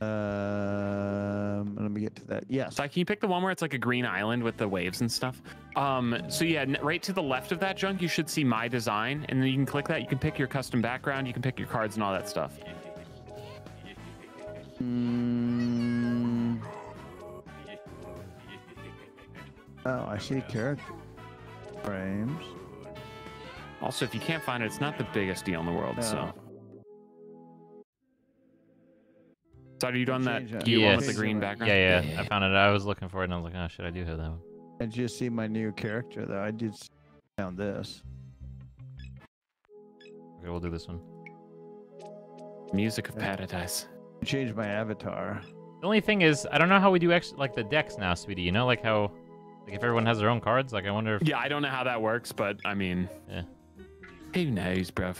Um, let me get to that. Yes. So can you pick the one where it's like a green island with the waves and stuff? Um, so yeah, right to the left of that junk, you should see my design, and then you can click that. You can pick your custom background, you can pick your cards and all that stuff. Mm. Oh, I see character frames. Also, if you can't find it, it's not the biggest deal in the world. No. so are you done that? Change that. You one Yes. with the green background? Yeah, yeah, I found it. I was looking for it, and I was like, oh shit, I do have that one. I just see my new character though. I did found this. Okay, we'll do this one. Music of Paradise. Change my avatar. The only thing is, I don't know how we do actually like the decks now, sweetie. You know, like how, like if everyone has their own cards. Like I wonder if Yeah, I don't know how that works, but I mean, Yeah. who knows, bruv?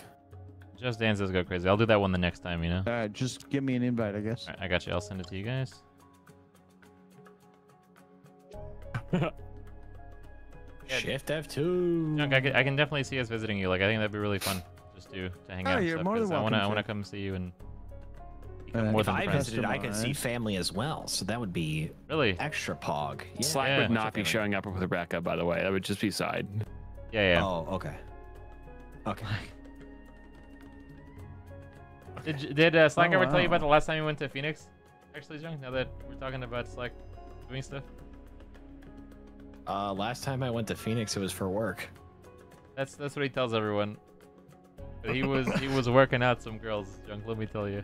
Just Dance does go crazy. I'll do that one the next time. You know. All right, just give me an invite, I guess. All right, I got you. I'll send it to you guys. Shift F2. Junk, I can, I can definitely see us visiting you. Like I think that'd be really fun, just to to hang Oh, out. and you're stuff, more than 'cause I wanna I wanna come see you and become Uh, more If than I friends. visited, I could see family as well. So that would be Really? extra pog. Yeah. Slack Yeah. would not be Family. showing up with a Rebecca, by the way. That would just be side. Yeah, yeah. Oh, okay. Okay. Did j- did uh, Slack Oh, ever tell you about the last time you went to Phoenix? Actually, Junk. Now that we're talking about Slack doing stuff, Uh, last time I went to Phoenix, it was for work. that's that's what he tells everyone. But he was he was working out some girls, Junk. Let me tell you.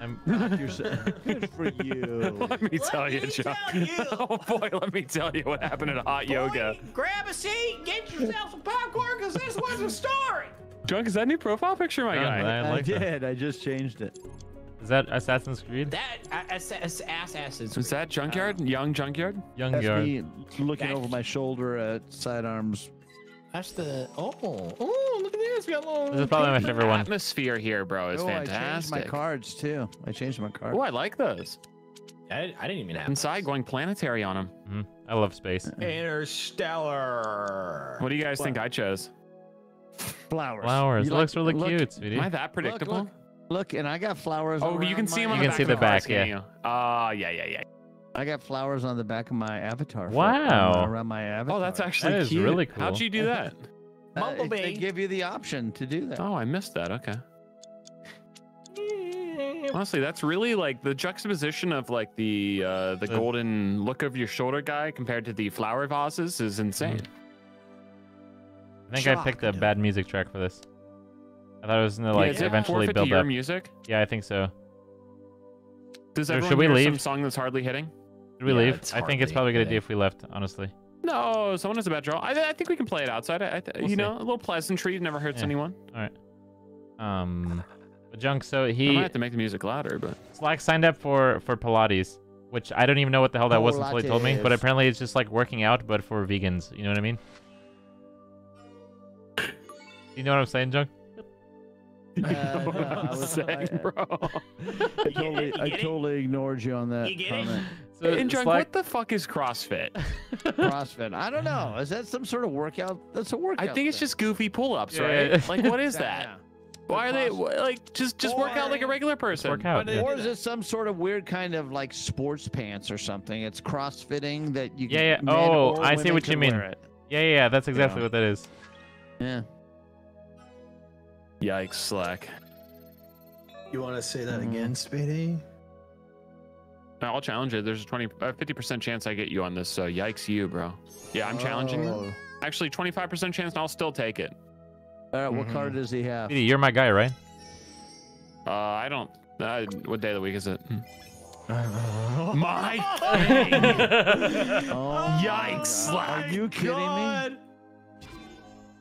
I'm You're so, good for you. let me tell Let you, me Chuck. tell you. Oh boy, let me tell you what happened at hot yoga. Grab a seat, get yourself some popcorn, because this was a story. Drunk, is that a new profile picture, my Yeah, guy? I I like that. did. I just changed it. Is that Assassin's Creed? That ass ass ass asses. Is that Junkyard? Young Junkyard? Young That's Yard. me looking That- over my shoulder at sidearms. That's the oh oh look at this. We got a little. This is probably my favorite one. Atmosphere here, bro, is oh, I changed my fantastic. cards too. I changed my cards. Oh, I like those. I, I didn't even have Inside, going planetary on them. Mhm. I love space. Interstellar. What do you guys think I chose? Flowers. Flowers. You It like- looks really look- cute, sweetie. Am I that predictable? Look, look, and I got flowers. oh, you can see them. on You the can back see of the the back, back, yeah. can't? Ah, yeah, yeah, yeah. I got flowers on the back of my avatar. for- Wow. Around my avatar. Oh, that's actually is cute. really cool. How'd you do that? Uh, it- They give you the option to do that. Oh, I missed that. Okay. Honestly, that's really like the juxtaposition of like the uh, the The- golden look of your shoulder guy compared to the flower vases is insane. I think I picked a bad music track for this. I thought it was gonna Yeah, like is eventually forfeit to build your up. music? Yeah, I think so. Does So everyone should we hear leave? some song that's hardly hitting? Should we Yeah, leave? I think it's probably a good idea if we left, honestly. No, someone has a bad draw. I, I think we can play it outside. I, I We'll you see. know, a little pleasantry never hurts Yeah. anyone. All right. Um, but Junk, so he. I might have to make the music louder, but Slack signed up for for Pilates, which I don't even know what the hell that was until he told me. But apparently it's just like working out, but for vegans. You know what I mean? You know what I'm saying, Junk? Uh, no, what I I'm was- saying, I- bro. I totally, I totally ignored you on that You get it? comment. So And Junk, Slack, what the fuck is CrossFit? CrossFit. I don't know. Is that some sort of workout? That's a workout. I think it's just goofy pull-ups, Yeah, right? yeah. Like, what is that? yeah. Why are they like just just work out like a regular person? work out. Yeah. Or is it some sort of weird kind of like sports pants or something? It's crossfitting that you. Yeah, yeah. men Oh, I see what you mean. Yeah, yeah, yeah, that's exactly Yeah. what that is. Yeah. Yikes, Slack. You want to say that Mhm. again, Speedy? No, I'll challenge it. There's a 20, uh, 50% chance I get you on this. So yikes, you, bro. Yeah, I'm challenging you. Oh. Actually, 25% chance, and I'll still take it. All right. What Mhm. card does he have? Speedy, you're my guy, right? Uh, I don't. Uh, what day of the week is it? Hmm. My My Oh, Yikes, my God. Are you kidding me?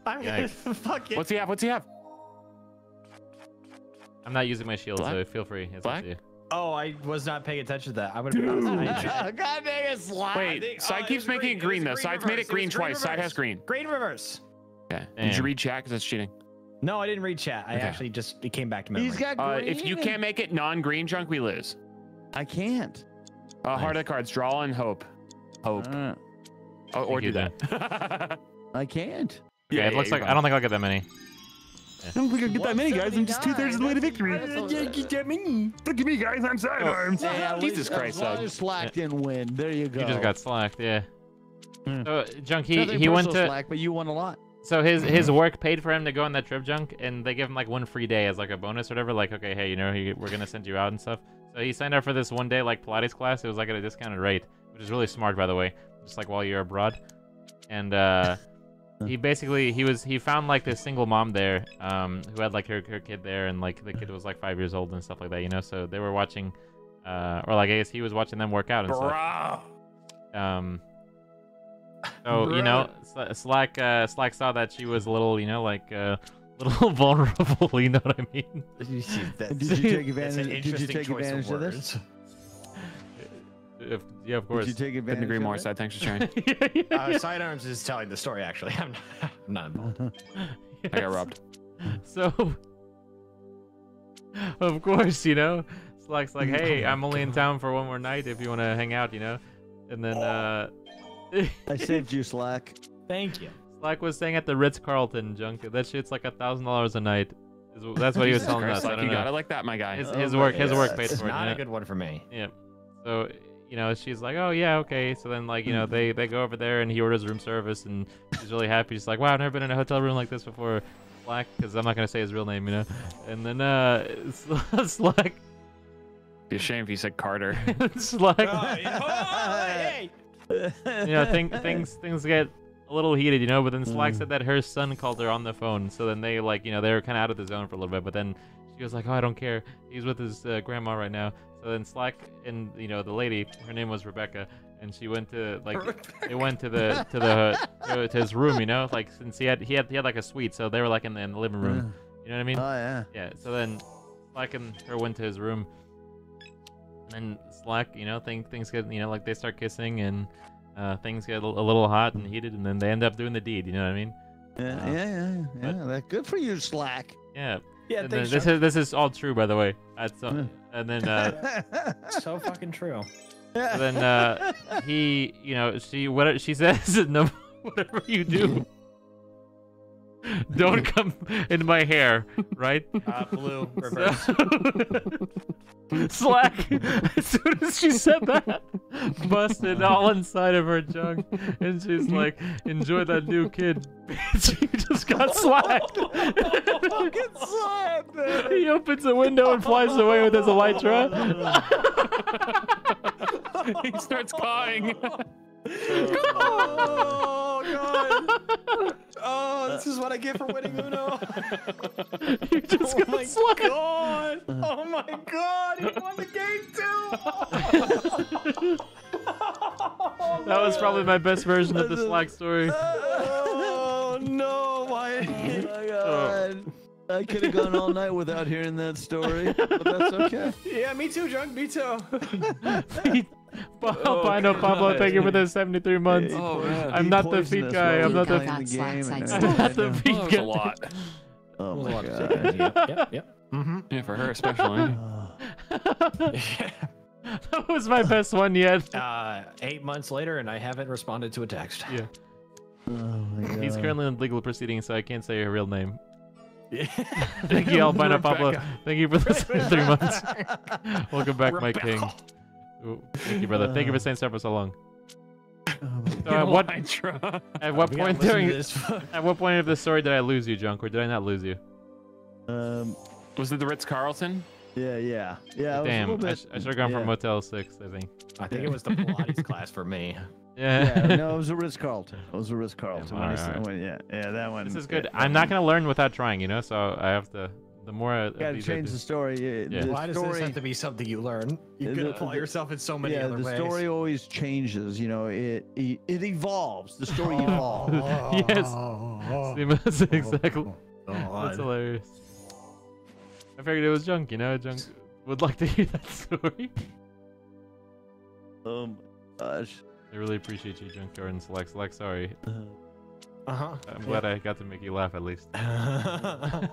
I'm fucking. What's he have? What's he have? I'm not using my shield, Black? so feel free. It's up Black? to you. Oh, I was not paying attention to that. I would have been on that. God dang it, Slack. Wait, think- side oh, keeps was making green. it It green, though. was Side's green made it reverse. It green green twice. Side has green. Green reverse. Okay. Did you read chat? Because that's cheating. No, I didn't read chat. I Okay. actually just it came back to memory. He's got Uh, green. if you can't make it non-green junk, we lose. I can't. Uh, Nice. Heart of cards. Draw and hope. Hope. Uh, Oh, or do that. I can't. Yeah, it looks like I don't think I'll get that many. I don't think I'll get that many guys. I'm just two thirds of the way to victory. That's Yeah, get that many. Look at me, guys. I'm sidearms. Hey, at Jesus Christ, As long son. as Slack win. There you go. You just got slacked, yeah. Hmm. So Junk, he Nothing he went to Slack, but you won a lot. so his his work paid for him to go on that trip, Junk, and they give him like one free day as like a bonus or whatever. Like, okay, hey, you know, we're gonna send you out and stuff. So he signed up for this one day like Pilates class. It was like at a discounted rate, which is really smart, by the way. Just like while you're abroad, and uh, he basically he was he found like this single mom there, um, who had like her her kid there, and like the kid was like five years old and stuff like that, you know. So they were watching, uh, or like I guess he was watching them work out and stuff. Bro. Um. So you know, Slack uh, Slack saw that she was a little, you know, like uh, little vulnerable. You know what I mean? Did you take That's advantage? an Did you take advantage of of this? Words. If, yeah, of course. Did course. you take advantage? Couldn't agree of more. it? Side, thanks for sharing. Uh, Sidearms is telling the story. Actually, I'm not, I'm not involved. I got robbed. So, of course, you know, Slack's like, "Hey, I'm only in town for one more night. If you want to hang out, you know." And then uh, I saved you, Slack. Thank you. Slack was staying at the Ritz Carlton, junk. That shit's like a thousand dollars a night. That's what he was telling Christ, us. I like, don't you know. got it like that, my guy. His, Oh his my work, his work God. paid It's for it. not yeah. a good one for me. Yep. So, you know, she's like, "Oh yeah, okay." So then, like, you know, they they go over there and he orders room service and she's really happy. She's like, "Wow, I've never been in a hotel room like this before." Slack, because I'm not gonna say his real name, you know. And then uh, Slack, Be a shame if you said Carter. Slack, Oh, hey, you know, thing, things things get a little heated, you know. But then Slack Mm. said that her son called her on the phone, so then they like, you know, they were kind of out of the zone for a little bit. But then she was like, "Oh, I don't care. He's with his uh, grandma right now." So then Slack and you know the lady, her name was Rebecca, and she went to like they went to the to the to, to his room, you know, like since he had he had he had like a suite, so they were like in the, in the living room. You know what I mean? Oh yeah. Yeah, so then Slack and her went to his room. And then Slack, you know, think things get, you know, like they start kissing and uh, things get a, a little hot and heated, and then they end up doing the deed. You know what I mean? Yeah, Uh, yeah, yeah, yeah. but- That good for you, Slack. Yeah. Yeah, thanks, this Chuck. is this is all true, by the way. That's uh, Yeah. And then uh, so fucking true. so then uh, he, you know, she what she says, no, whatever you do. Don't come in my hair, right? Uh, blue reverse. Slack. As soon as she said that, busted all inside of her junk, and she's like, "Enjoy that new kid, bitch." You just got slacked. Get slapped, man. he opens a window and flies away with his elytra. he starts cawing. Oh, oh god. Oh, this is what I get for winning Uno. You just Oh got my slacked. god! Oh my god! He won the game too! Oh, that was probably my best version of the Slack story. Oh no! Oh my oh. god. I could have gone all night without hearing that story, but that's okay. Yeah, me too, Junk. Me too. Albino Pablo, thank you for the 73 months. Oh, man. I'm He not the feet guy, I'm not the- playing the Got game slack and side everything. Not the Oh, feet that was a guy. lot. Oh my lot god. Yep, yep, yep. Mm-hmm. Yeah, for her especially. that was my best one yet. Uh, eight months later, and I haven't responded to a text. Yeah. Oh my god. He's currently in legal proceedings, so I can't say her real name. Yeah. Thank you, Albino Pablo. Thank you for the three months. Welcome back, my king. Ooh, thank you, brother. Thank you for staying there for so long. Oh So at what at what We point during this. at what point of the story did I lose you, Junk, or did I not lose you? Um, Was it the Ritz Carlton? yeah, yeah, yeah. it was a Damn, I, sh- I should have gone for. Motel Six. I think. I think it was the Pilates class for me. Yeah. Yeah, no, it was a Ritz Carlton. It was a Ritz Carlton. Yeah, alright, yeah, yeah, that one. this is good. yeah, I'm not gonna learn without trying, you know. So I have to. The more I, gotta change the story. Yeah, Yeah. The Why does story, this have to be something you learn? You The- can the- apply the- yourself in so many yeah, other the ways. story always changes. You know, it it, it evolves. The story evolves. Yes. Oh, See, that's exactly. Oh, God. That's hilarious. I figured it was Junk, you know. Junk would like to hear that story. Oh my gosh. I really appreciate you, Junk Jordan. Select, select. Sorry. Uh-huh. I'm glad I got to make you laugh at least.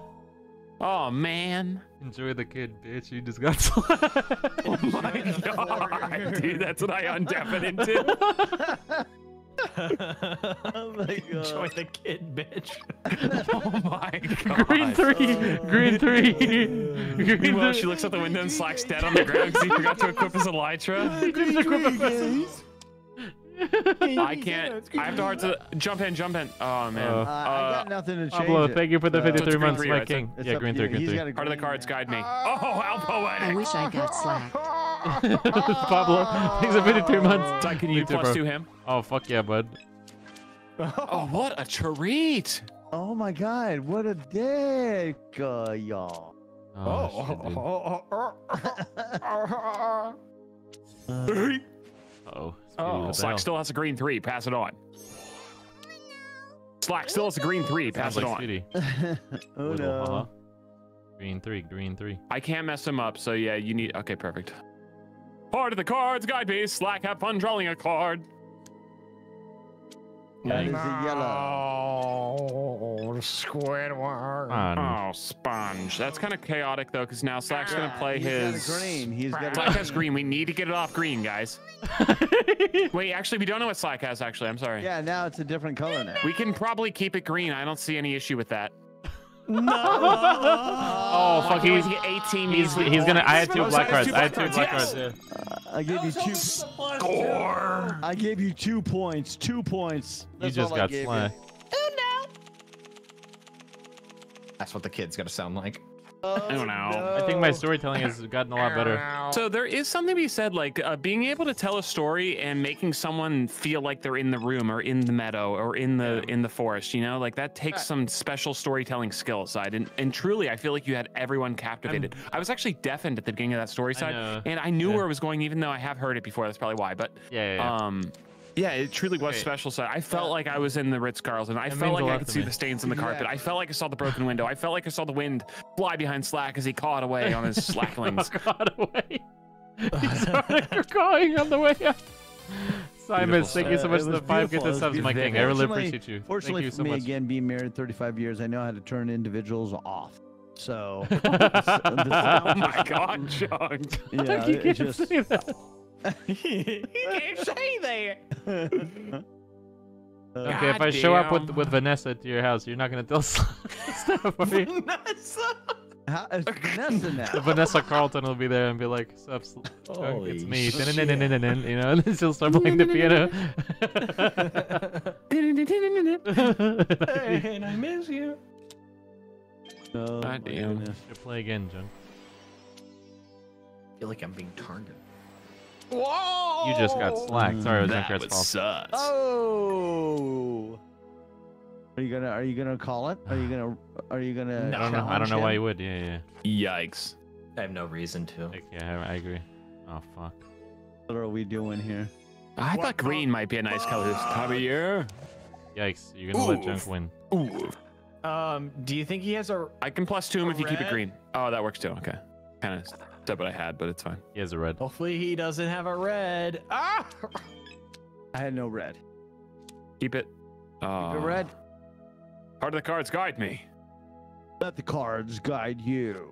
Oh man. Enjoy the kid, bitch. You just got slapped. Oh my god, dude, that's what I undeafen into. Oh my god. Enjoy god. the kid, bitch. Oh my god. Green three. Green three. Green Meanwhile, three. she looks out the window and Slack's dead on the ground because he forgot to equip his elytra. He didn't equip a vessel. I can't. I have to hard to jump in, jump in. Oh man. Uh, Uh, I got nothing to change Pablo, it. thank you for the Uh, 53 green months, three, my right? king. It's Yeah, green three, green three. got a of the cards, guide me. Oh, how poetic. I wish I got slack. Pablo, thanks for 53 months. Ty, can Me you too, plus bro. two him? Oh, fuck yeah, bud. Oh, what a treat. Oh my god, what a day, uh, y'all. Oh, shit, dude. Uh, Uh-oh. Oh, Slack still has a green three. Pass it on. Slack still has a green three. Pass Sounds it like on. Speedy. oh Little, no. uh-huh. Green three, green three. I can't mess him up, so yeah, you need. Okay, perfect. Part of the cards, guide me. Slack, have fun drawing a card. That is a yellow. Oh, Squidward. On. Oh, sponge. That's kind of chaotic though, because now Slack's gonna ah. play He's his. got a green. He's got Slack has green. We need to get it off green, guys. Wait, actually, we don't know what Slack has. Actually, I'm sorry. Yeah, now it's a different color now. We can probably keep it green. I don't see any issue with that. Oh, fuck, Okay, he's, we get 18 he's, he's gonna, I had two black cards. I had two black black cards, cards, yeah. I gave you two. Score. I gave you two points. Two points. You just got gave you. slacked. That's what the kid's gonna sound like. Oh, I don't know. I think my storytelling has gotten a lot better. So there is something to be said, like uh, being able to tell a story and making someone feel like they're in the room or in the meadow or in the in the forest. You know, like that takes some special storytelling skill side. And and truly, I feel like you had everyone captivated. i was actually deafened at the beginning of that story side, know. and I knew Yeah. where it was going, even though I have heard it before. That's probably why. But Yeah, yeah, yeah. um. Yeah, it truly was Great. special. So I felt like I was in the Ritz Carlton. I It felt like I could see me. the stains in the carpet. Yeah. I felt like I saw the broken window. I felt like I saw the wind fly behind Slack as he caught away on his slacklings. got away. He started crying on the way out. Simon, Beautiful thank you so Uh, much it for the five beautiful. It gifted was subs, my beautiful. king. I really appreciate you. Fortunately Thank you for so me, much. again, being married 35 years, I know how to turn individuals off. So, this- this- oh my god, John. yeah, you it can't just. say that. He can't say that. Okay, if I show up with with Vanessa to your house, you're not gonna tell Steph, are you? How is Vanessa now? Vanessa Carlton will be there and be like, "Sup, uh, it's me," you know, and then she'll start playing the piano. and I miss you. Oh, God my damn. goodness. Should play again, John. I feel like I'm being targeted. Whoa! You just got slacked. Sorry, it was That Junkrat's was fault. sus. Oh. Are you gonna Are you gonna call it? Are you gonna Are you gonna? No. I don't know. I don't challenge know why you would. Yeah, yeah. Yikes. I have no reason to. Like, yeah, I, I agree. Oh fuck. What are we doing here? I thought green might be a nice color this time of year. Yikes! You're gonna let Ooh. Junk win. Ooh. Um, do you think he has a? I can plus two him if you keep it green. Oh, that works too. Okay. Kind of said what I had, but it's fine. He has a red. Hopefully he doesn't have a red. Ah! I had no red. Keep it. Uh, The red. Part of the cards guide me. Let the cards guide you.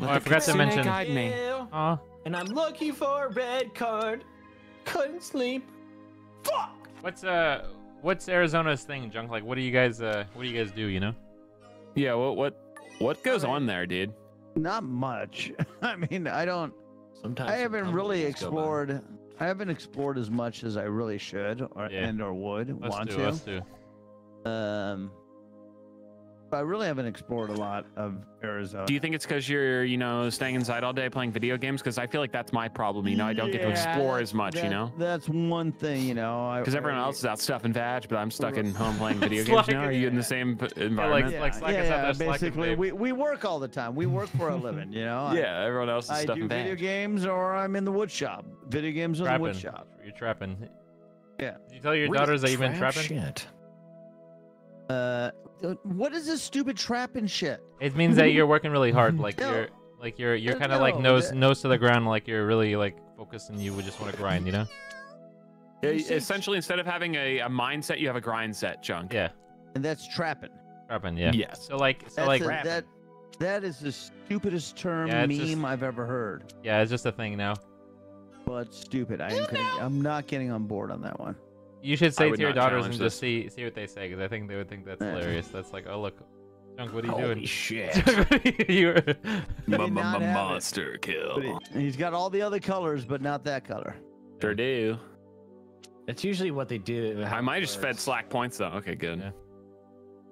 Oh, I forgot to mention- Guide me. Ew. Aw. And I'm looking for a red card. Couldn't sleep. Fuck. What's uh, what's Arizona's thing, Junk? Like, what do you guys uh, what do you guys do? You know? Yeah. What? What? What goes on there, dude? Not much. I mean, I don't. Sometimes I haven't really things go by. explored. I haven't explored as much as I really should, or Yeah. and or would Us want too. to. Um, but I really haven't explored a lot of Arizona. Do you think it's because you're, you know, staying inside all day playing video games? Because I feel like that's my problem. You know, I don't get to explore as much. You know, That's one thing, you know. Because everyone else is out stuffing vag, but I'm stuck in home playing video games like- now. Are you in the same environment? Yeah, like Slack yeah, is yeah, basically, we, we work all the time. We work for a living, you know. I- yeah, everyone else is I, do stuffing video vag. games or I'm in the wood shop. Video games in the wood Trapping. shop. You're trapping. Yeah. Did you tell your Where's daughters that you've been trapping? Shit. Uh, what is this stupid trap and shit? It means that you're working really hard. Like No. you're like you're you're kind of like nose nose to the ground. Like you're really like focused and you would just want to grind. You know? Yeah, You say- essentially, instead of having a, a mindset, you have a grind set, junk. Yeah. And that's trapping. Trapping. Yeah. Yes. So like so That's like a- that. That is the stupidest term Yeah, meme just- I've ever heard. yeah, it's just a thing now. But stupid. I ain't gonna, I'm not getting on board on that one. You should say to your daughters and challenge just see see what they say because I think they would think that's hilarious. That's like, oh look, Junk, what are you Holy doing? shit. you may not have it. Monster But kill. he, he's got all the other colors, but not that color. Sure do. That's usually what they do. I might have just fed Slack points though. Okay, good. Yeah.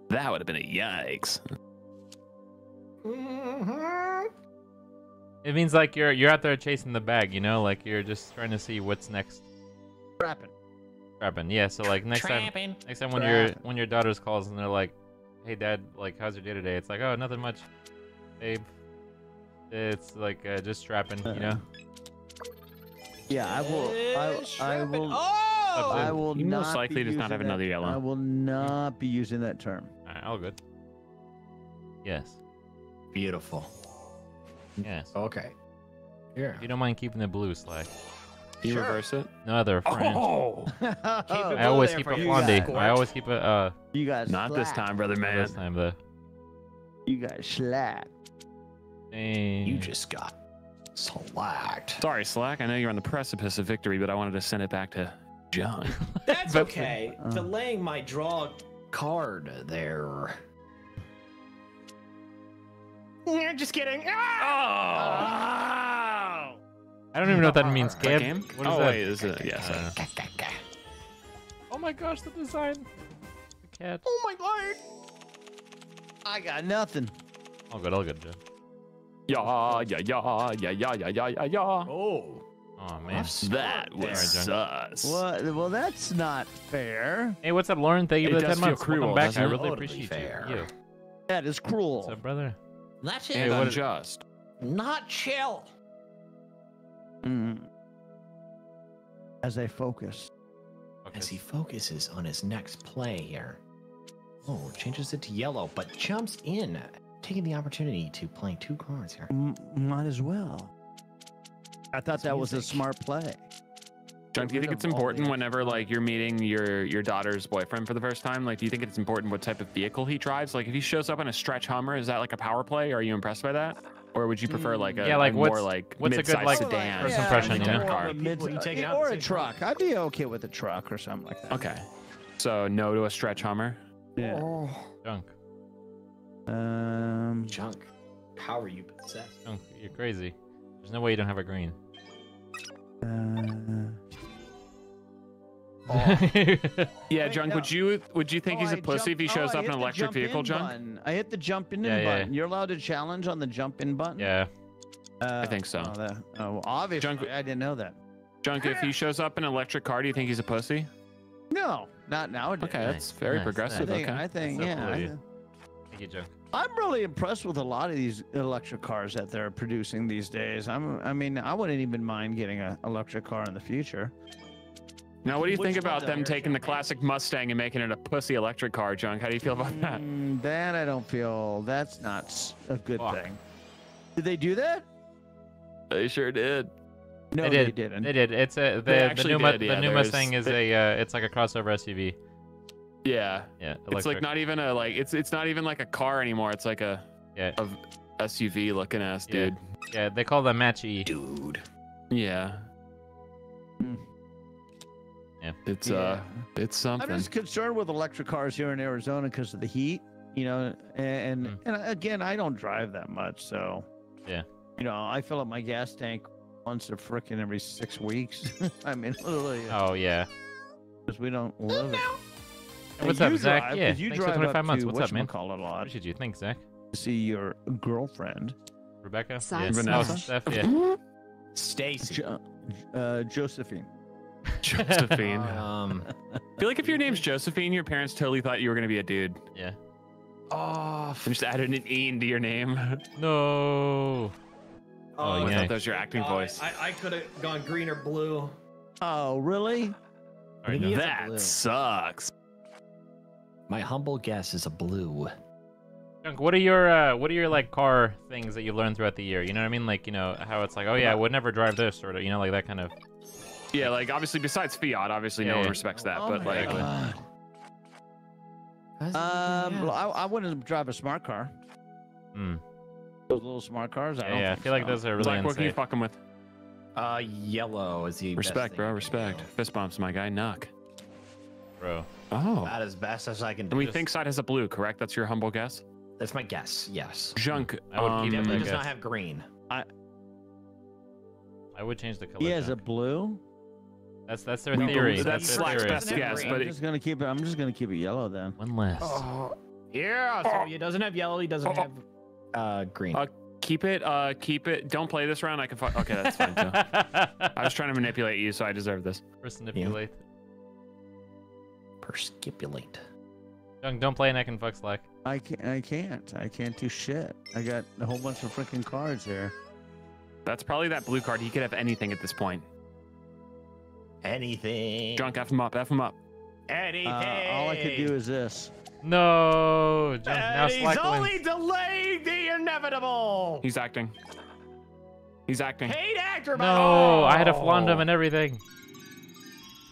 That would have been a yikes. It means like you're you're out there chasing the bag, you know, like you're just trying to see what's next. Trapping. Trapping. Yeah. So like next time, next time when your when your daughters calls and they're like, "Hey, Dad, like, how's your day today?" It's like, "Oh, nothing much, babe." It's like uh, just trapping, you know. Yeah, I will. I, I will. Oh! I will He not most likely be does not using have that- another yellow. I will not be using that term. Alright, all good. Yes. Beautiful. Yes. Okay. Here. If you don't mind keeping the blue slack. You Sure. reverse it. No other French. Oh, it I always keep for a you, I always keep a uh you guys. not this time, brother man. Not this time though. You guys slack. You just got slacked. Sorry, Slack. I know you're on the precipice of victory, but I wanted to send it back to John. That's okay. uh. Delaying my draw card there. Yeah, just kidding. Ah! I don't even know what that means. That Gab? game? What is oh that? wait, is it? Yeah. I sorry. Uh, don't know. Oh my gosh, the design. The cat. Oh my god. I got nothing. All good, all good, Joe. Yeah, yeah, yeah, yeah, yeah, yeah, yeah, yeah, yeah. Oh. Oh man. That was sus. What? Well, that's not fair. Hey, what's up, Lauren? Thank you It for the 10 months. cruel, Welcome back. doesn't I really Totally appreciate fair. you. you. That is cruel. What's up, brother? That's And it. what- unjust. Not chill. Mm. As I focus. As he focuses on his next play here. Oh, changes it to yellow, but jumps in, taking the opportunity to play two cards here. M- might as well. I thought It's that was a smart play. John, do you think it's of all the important whenever like you're meeting your your daughter's boyfriend for the first time? Like, do you think it's important what type of vehicle he drives? Like, if he shows up in a stretch Hummer, is that like a power play? Are you impressed by that? Or would you prefer like a, Yeah, like, a more what's- like what's a good, mid-sized like, sedan? first Yeah, impression, I you know? Car. a mid- People you take it out at or a truck. I'd be okay with a truck or something like that. Okay. So no to a stretch Hummer. Yeah. Junk. Um. Junk. How are you possessed? Junk. You're crazy. There's no way you don't have a green. Uh, Yeah, Wait, Junk. no. Would you would you think oh, he's a I pussy if he shows oh, up in an electric jump vehicle, in Junk? button. I hit the jump in Yeah, yeah. button. You're allowed to challenge on the jump in button. yeah. Uh, I think so. Oh, that, oh well, obviously, Junk- I didn't know that. Junk, if he shows up in an electric car, do you think he's a pussy? No, not nowadays. Okay, Nice, that's very nice, I progressive. think. Okay. I think. So yeah. cool I you. think- Thank you, Junk. I'm really impressed with a lot of these electric cars that they're producing these days. I'm. I mean, I wouldn't even mind getting an electric car in the future. Now, what do you Which think about them taking the classic Mustang and making it a pussy electric car, Junk? How do you feel about that? Mm, that I don't feel. That's not a good Fuck. thing. Did they do that? They sure did. No, they did. they didn't. They did. It's a the the actually new Mu- did, the yeah, new Mustang is they- a uh, it's like a crossover SUV. Yeah, Yeah, it's like not even a like it's it's not even like a car anymore. It's like a Yeah. a SUV looking ass dude. Yeah, they call them Mach-E. Dude. Yeah. Hmm. Yeah. It's Yeah. uh, it's something. I'm just concerned with electric cars here in Arizona because of the heat, you know, and Mm. and again, I don't drive that much, so Yeah. you know, I fill up my gas tank once a frickin' every six weeks. I mean, literally, Oh yeah. because we don't live. it. Hey, what's up, Zach? drive, yeah, 'cause you thanks for drive 25 months. What's up, man? Call it a lot What did you think, Zach? to see your girlfriend, Rebecca? Side yeah. Vanessa? Steph, yeah. Stacy. jo- uh, Josephine. Josephine. I Um. feel like if your name's Josephine, your parents totally thought you were gonna be a dude. yeah. Oh. And just added an e into your name. No. Oh, I yeah. thought that was your acting voice. I, I could have gone green or blue. Oh, really? All right, no. He is a that sucks. My humble guess is a blue. Junk, what are your uh, what are your like car things that you learned throughout the year? You know what I mean? Like you know how it's like, oh yeah, I would never drive this, or you know, like that kind of. Yeah, like obviously besides Fiat, obviously Yeah, no one respects that, Oh but my like God. Um, well, I, I wouldn't drive a smart car. Hmm. Those little smart cars. I Yeah, don't yeah, I think feel like those are really Like, what can you unsafe. fucking with? Uh, yellow is he. Respect, thing bro. Respect. do. Fist bumps, my guy. Knock. Bro. Oh. About as best as I can do. And we think side has a blue, correct? That's your humble guess. That's my guess. Yes. Junk. I would um, He definitely does a- not have green. I I would change the color. He has a blue. That's that's their We theory. That's that's their Slack's theory. best guess, but I'm just gonna keep it. I'm just gonna keep it yellow then. One less. Oh, yeah. So he doesn't have yellow. He doesn't Oh. have uh green. Uh, keep it. Uh, keep it. Don't play this round. I can. Fu- okay, that's fine too. I was trying to manipulate you, so I deserve this. First manipulate. Perskipulate. Junk, don't play and I can fuck Slack. I can't. I can't. I can't do shit. I got a whole bunch of freaking cards here. That's probably that blue card. He could have anything at this point. Anything. Junk, f him up. F him up. Anything. Uh, all I could do is this. No, Junk. Now he's Slack only wins. delaying the inevitable. He's acting. He's acting. Hate actor. by- No, I had a Oh. flondum and everything.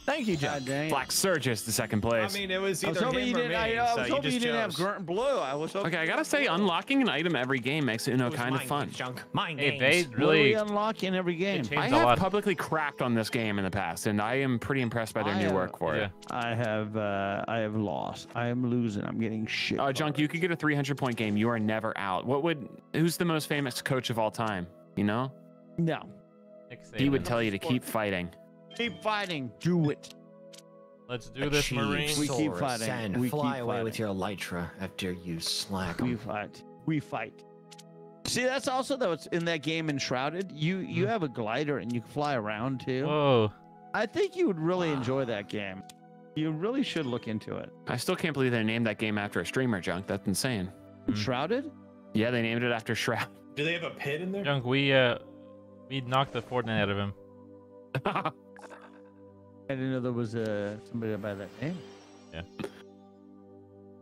Thank you, God John. dang. it. Black Surges to second place. I mean, it was I was hoping him you or didn't. me, I, I so was you hoping just you didn't have chose. Grant and Blue. I was hoping. Okay, I gotta say, blue. unlocking an item every game makes it, you know, It kind of fun. Junk. Mind Hey, games. they What do we really. unlock in every game? I have lot. publicly cracked on this game in the past, and I am pretty impressed by their I new have- work for Yeah. it. I have. Uh, I have lost. I am losing. I'm getting shit. Uh, Junk, you could get a 300 point game. You are never out. What would? Who's the most famous coach of all time? You know, No. He would tell you to keep fighting. Keep fighting. Do it. Let's do this, Marine. We keep fighting. Ascend, We fly keep away with your elytra after you slack. We 'em. fight. We fight. See, that's also though. It's in that game Enshrouded. You you have a glider and you can fly around too. Whoa. I think you would really enjoy that game. You really should look into it. I still can't believe they named that game after a streamer, Junk. That's insane. Hmm. Enshrouded? Yeah, they named it after Shroud. Do they have a pit in there? Junk, we uh, we knocked the Fortnite out of him. I didn't know there was uh, somebody by that name. Yeah.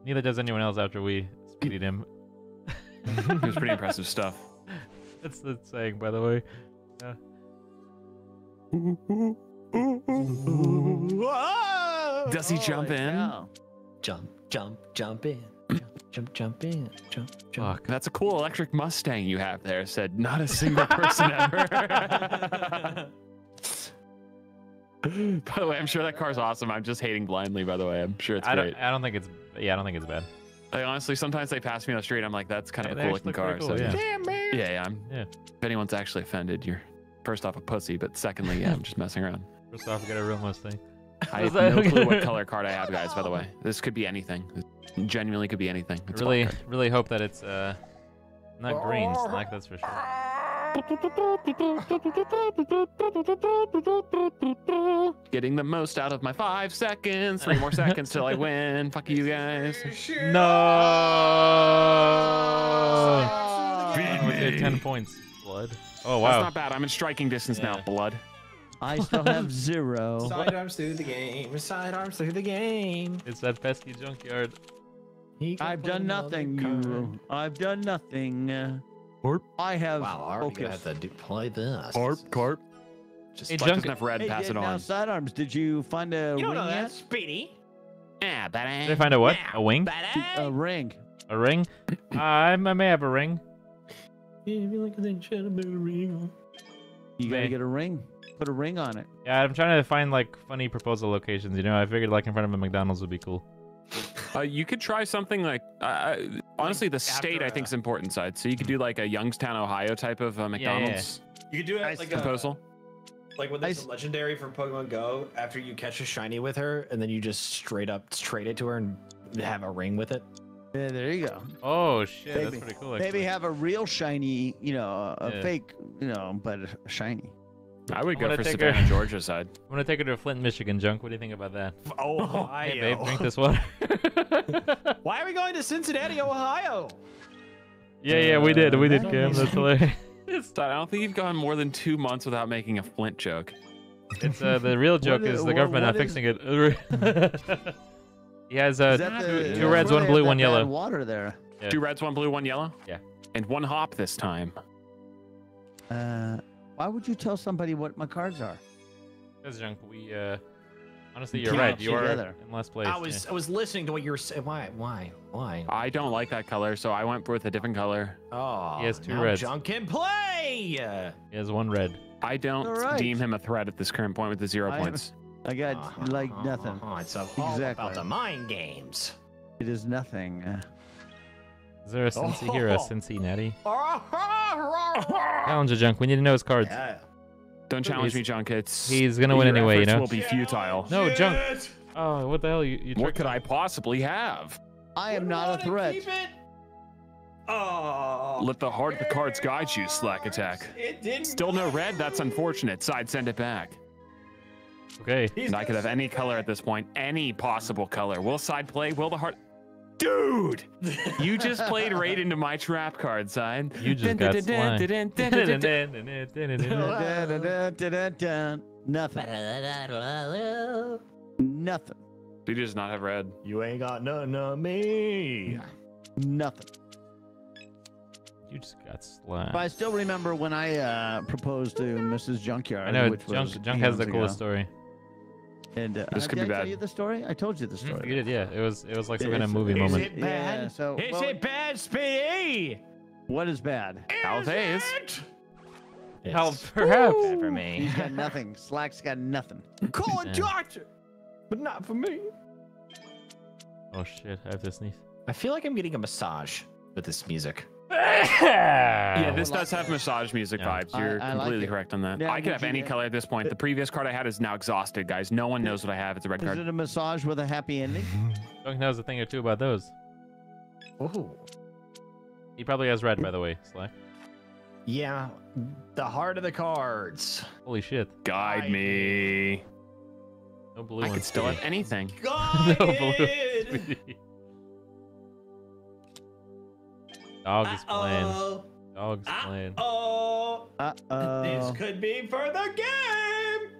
Neither does anyone else after we speeded him. it was pretty impressive stuff. That's the saying, by the way. Yeah. Does he jump Holy in? cow. Jump, jump, jump in. Jump, jump, jump in. Jump, jump. Fuck. That's a cool electric Mustang you have there. Said not a single person ever. By the way, I'm sure that car's awesome. I'm just hating blindly. By the way, I'm sure it's I great. don't. I don't think it's. Yeah, I don't think it's bad. Like, honestly, sometimes they pass me on the street. I'm like, that's kind Yeah, of they a cool looking car. look pretty so cool, yeah. yeah. yeah, yeah. I'm, Yeah. If anyone's actually offended, you're first off a pussy, but secondly, yeah, I'm just messing around. First off, we got a real Mustang. I Was have no clue what color card I have, guys. By the way, this could be anything. It genuinely could be anything. It's really, really hope that it's uh, not green, Slack. That's for sure. Getting the most out of my five seconds. Three more seconds till I win. Fuck you guys. No. Beat With your ten points, blood. Oh That's wow. not bad. I'm in striking distance now. Blood. I still have zero. Sidearms through the game. Sidearms through the game. It's that pesky junkyard. He can I've done nothing. I've done nothing. Uh, I have Wow, are we gonna focus. have to do, play this? carp. Just Hey, junk- doesn't red. Hey, pass yeah, it now on. sidearms. Did you find a you don't know that, yet? Speedy. Yeah, Did I find a what? A wing? A ring. A ring? Uh, I, I may have a ring. You gotta get a ring. Put a ring on it. Yeah, I'm trying to find like funny proposal locations. You know, I figured like in front of a McDonald's would be cool. Uh, you could try something like, uh, honestly, the state I a- think is important side. So you could do like a Youngstown, Ohio type of uh, yeah. McDonald's You could do it I like proposal. Like when there's s- a legendary for Pokemon Go. After you catch a shiny with her, and then you just straight up trade it to her and have a ring with it. Yeah, there you go. Oh shit, that's Maybe- pretty cool. Maybe have a real shiny, you know, a Yeah. fake, you know, but shiny. I would go gonna for take Savannah, her- Georgia side. I'm gonna take her to Flint, Michigan. Junk, what do you think about that? Oh, Hey babe, drink this water. Why are we going to Cincinnati, Ohio? yeah, yeah, we did, we did, Uh, Cam. That's hilarious. I don't think you've gone more than two months without making a Flint joke. It's uh, the real joke i- is the what- government not what is- fixing it. he has uh, Is the- two that's reds, one blue, one yellow. Water there. Yeah. Two reds, one blue, one yellow. Yeah. And one hop this time. Uh, why would you tell somebody what my cards are? Because junk, we uh, honestly, you're right. up You are in last place. I was I was listening to what you were saying. Why? Why? Why? I don't like that color, so I went with a different color. Oh, He has two now reds. Junk can play. He has one red. I don't All right. deem him a threat at this current point with the zero I- points. I got Uh-huh, like nothing. uh-huh. It's all Exactly. about the mind games. It is nothing. Is there a Cincy here? A Cincy Natty? yeah. Challenger junk. We need to know his cards. Don't challenge He's- me, Junk. It's He's gonna win anyway, you know? Will be futile. No, junk. Oh, what the hell? You, you What could me. I possibly have? I am not a threat. Oh. Let the heart of the cards guide you, Slack Attack. It didn't. Still no red? That's unfortunate. Side, send it back. Okay. He's And I could have any color at this point. Any possible color. Will side play? Will the heart. Dude! You just played right into my trap card, side. You just got slimed. Nothing. Nothing. He does not have red. You ain't got nothing on me. Nothing. You just got slammed. But I still remember when I uh, proposed to Mrs. Junkyard. I know which Junk. was Junk has the coolest ago. story. And uh, This could did be I tell you the story? I told you the Mhm, story. You did, yeah. It was it was like some kind of Is- movie is moment. it Yeah. bad? So Is well, it bad, Speedy? what is bad? Alves? How It's perhaps. bad for me. He's got nothing. Slack's got nothing. Call Yeah. a doctor, but not for me. Oh shit! I have to sneeze. I feel like I'm getting a massage with this music. Yeah, yeah, this does have massage music Yeah. vibes. You're I like completely it. correct on that. Yeah, I could have you- any color at this point. The previous card I had is now exhausted, guys. No one knows what I have. It's a red Is card. Is it a massage with a happy ending? Junk knows a thing or two about those. Oh, He probably has red, by the way. Slack. yeah, the heart of the cards. Holy shit! Guide Guide me. No blue I ones. could still have anything. no blue. Dog is playing. Uh-oh. Dog's playing. Uh-oh. Uh This oh. could be for the game.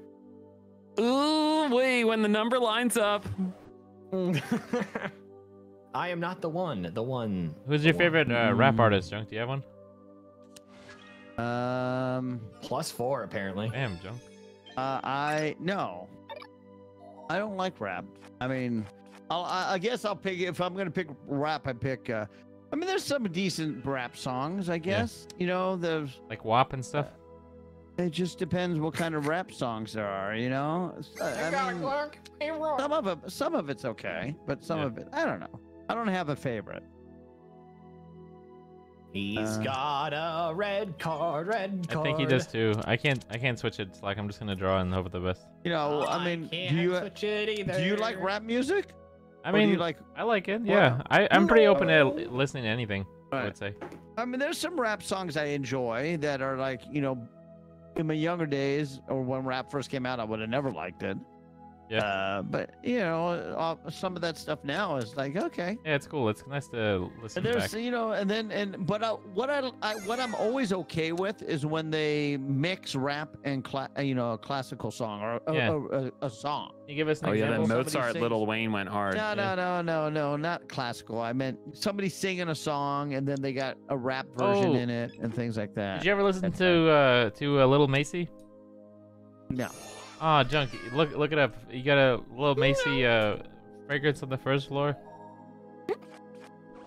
Ooh, wait, when the number lines up. I am not the one. The one. Who's your the favorite uh, rap Mm. artist, Junk? Do you have one? Um. Plus four, apparently. Damn, Junk. Uh, I no. I don't like rap. I mean, I'll, I, I guess I'll pick if I'm gonna pick rap. I pick. Uh, I mean, there's some decent rap songs. I guess you know there's. Like WAP and stuff. It just depends what kind of rap songs there are, you know. Uh, I mean, some of it, some of it's okay, but some Yeah. of it, I don't know. I don't have a favorite. He's Uh, got a red card, red card. I think he does too. I can't. I can't switch it. Like I'm just gonna draw and hope for the best. You know, Oh, I mean, do can't you switch it either. do you like rap music? I mean, like I like it. Yeah, I, I'm pretty open to listening to anything. I would say. I mean, there's some rap songs I enjoy that are like, you know, in my younger days or when rap first came out, I would have never liked it. Yeah. Uh, but you know, uh, some of that stuff now is like, okay. Yeah, it's cool. It's nice to listen And there's, back. you know, and then and but I, what I, I what I'm always okay with is when they mix rap and cla- uh, you know a classical song or a, Yeah. a, a, a song. Can you give us an Oh yeah, that example? Somebody Mozart sings- Little Wayne went hard. No, no, no, no, no, not classical. I meant somebody singing a song and then they got a rap version Oh. in it and things like that. Did you ever listen That's to uh to uh, Little Macy? No. Ah, junk. Look look it up. You got a Little Macy uh fragrance on the first floor.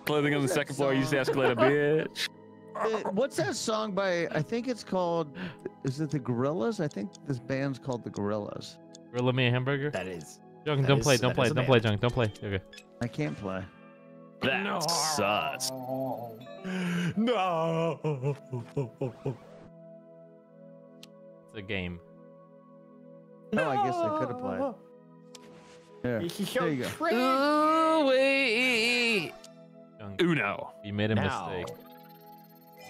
Clothing on the What's that second floor. Use the song? escalator, bitch. Uh, what's that song by? I think it's called. Is it the Gorillaz? I think this band's called the Gorillaz. Gorilla me a hamburger. That is. Junk, that don't is- play. Don't that play. is a Don't play, band. junk. Don't play. Okay. I can't play. That sucks. No. It's a game. No, I guess I could have played. There. There you go. Oh wait. Uno. you made a Now. mistake.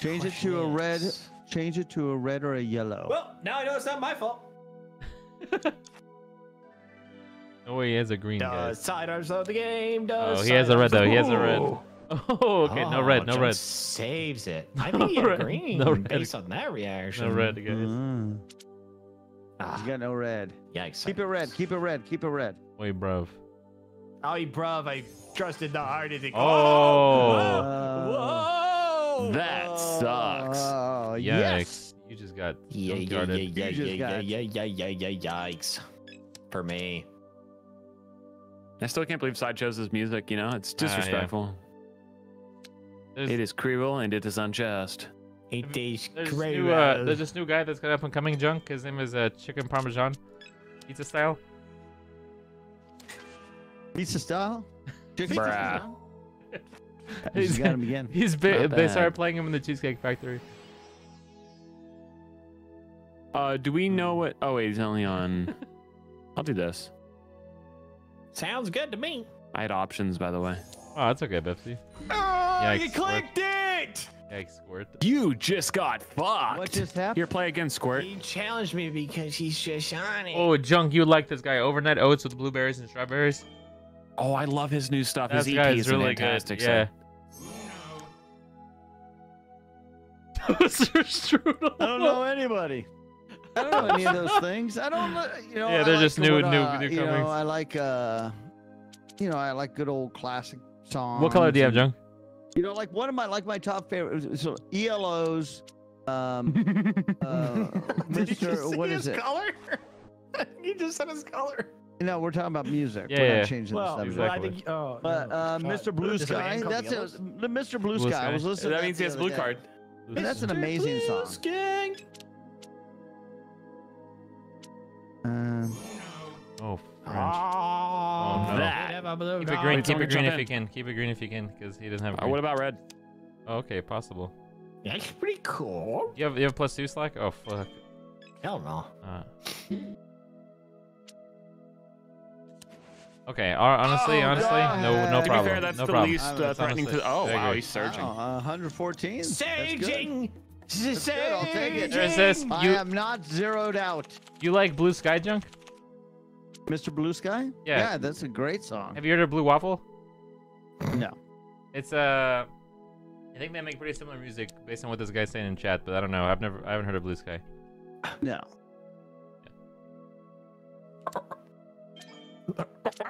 Change it to a red. Change it to a red or a yellow. Well, now I know it's not my fault. Oh, he has a green guy. Does siders of the game? Does Oh, he has a red though. He has a red. Oh, okay. No red. No Junk red. Saves it. I No think he had green no red. based on that reaction. No red, guys. Mm. Ah, You got no red. yikes. Keep it red. Keep it red. Keep it red. Wait, bruv. Oh, bruv, I trusted the heart. It. Oh. Whoa! That sucks. Oh, Yikes. yes. You just got Yeah, yeah, yeah, yeah, yeah, yeah, yeah, yeah, yeah, yeah, yikes. For me. I still can't believe Side chose his music. You know, it's Ah, yeah. disrespectful. It is cruel and it is unjust. It is there's, this great. new, uh, there's this new guy that's got up and coming junk. His name is uh, Chicken Parmesan. Pizza style. Pizza style. Chicken Bruh. style? You just got him again. He's bi- Not they started playing him in the Cheesecake Factory. Uh, do we know what? Oh wait, he's only on. I'll do this. Sounds good to me. I had options, by the way. Oh, that's okay, Bipsy. Oh, Yikes, you clicked it! Yikes, squirt. You just got fucked. What just happened? Here, play again, Squirt. He challenged me because he's just shiny. Oh, junk, you like this guy. Overnight oats with blueberries and strawberries. Oh, I love his new stuff. That His guy EP is is really fantastic. good. Yeah. Toaster strudel. I don't know anybody. I don't know any of those things. I don't, know- you know. Yeah, they're like just new- what, new- uh, new You know. I like, uh, you know, I like good old classic songs. What color do you have, Junk? You know, like one of my, like my top favorite. So ELO's, um, uh, Did you Mr. see What his it? color? he just said his color. No, we're talking about music. Yeah, we're yeah. not changing Well, the subject. well, I Exactly. think. Oh, But no, uh, Mr. Blue Sky, that's yellows? it. The Mr. Blue, Blue Sky. I was listening. that to means he has other blue day. card. And that's an amazing song. Skank. Um, Oh, French. Oh, no. That. Keep it green. Keep it green if in. you can. Keep it green if you can, because he doesn't have. Uh, what about red? Oh, okay, possible. That's pretty cool. You have you have plus two slack? Oh fuck. Hell no. Uh. Okay. hon- Honestly, Oh, honestly, no, no To problem. be fair, that's no the problem. least uh, it's threatening honestly- to. Oh I wow, agree. he's surging. wow, 114. That's good. Saging. That's good, I'll take it. There's this. I You am not zeroed out. you like Blue Sky Junk? Mr. Blue Sky? Yeah. Yeah, that's a great song. Have you heard of Blue Waffle? No. It's uh, I think they make pretty similar music based on what this guy's saying in chat, but I don't know. I've never, I haven't heard of Blue Sky. No.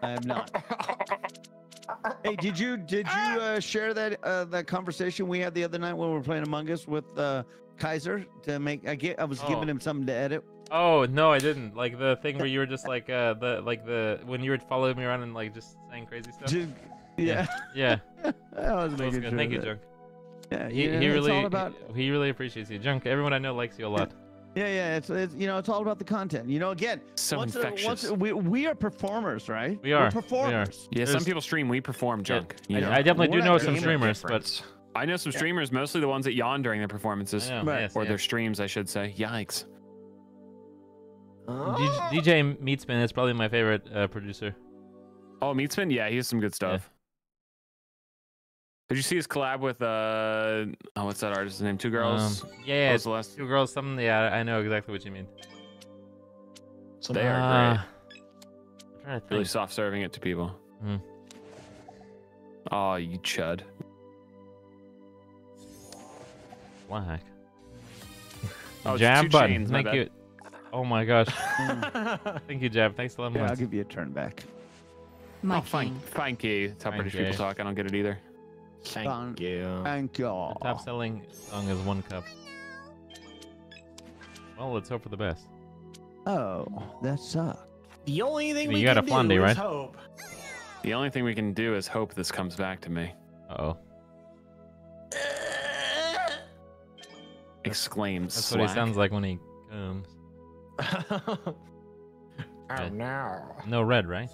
I have not. Hey, did you did you uh, share that uh, that conversation we had the other night when we were playing Among Us with uh, Kaiser to make? I get I was Oh. giving him something to edit. Oh no, I didn't. Like the thing where you were just like uh, the like the when you were following me around and like just saying crazy stuff. Ju- yeah, Yeah, I was that was making good. sure Thank you, that- Junk. Yeah, He, yeah, he really about he really appreciates you, Junk. Everyone I know likes you a lot. Yeah, yeah. It's, it's you know it's all about the content. You know, again, So once, uh, infectious. once we we are performers, right? We are, We're we are. performers. yeah, some people stream. We perform junk. You I, know? I definitely We're do know some make a streamers, but I know some streamers, mostly the ones that yawn during their performances, know, Right. yes, or yeah. their streams, I should say. Yikes. D- DJ Meatspin is probably my favorite uh, producer. Oh, Meatspin, yeah, he has some good stuff. Did you see his collab with uh oh what's that artist's name? Two girls. Um, yeah, yeah, was the last- two girls. Something. Yeah, I know exactly what you mean. They are Uh, great. I'm trying to Really soft serving it to people. Mhm. Oh, you chud. Whack. Oh, it's Jab two button. chains, Thank bad. you. Oh my gosh. Thank you, Jab. Thanks a lot. Yeah, I'll give you a turn back. oh, fine, fine, key. That's how Fine, British people talk. I don't get it either. Thank Fun. you. Thank you. The top selling song is One Cup. Well, let's hope for the best. Oh, that sucks. The only thing mean, we you got can a Flandy, do right? is hope. The only thing we can do is hope this comes back to me. Uh oh. Exclaims. That's what he sounds like when he comes. oh Yeah. no. No red, right?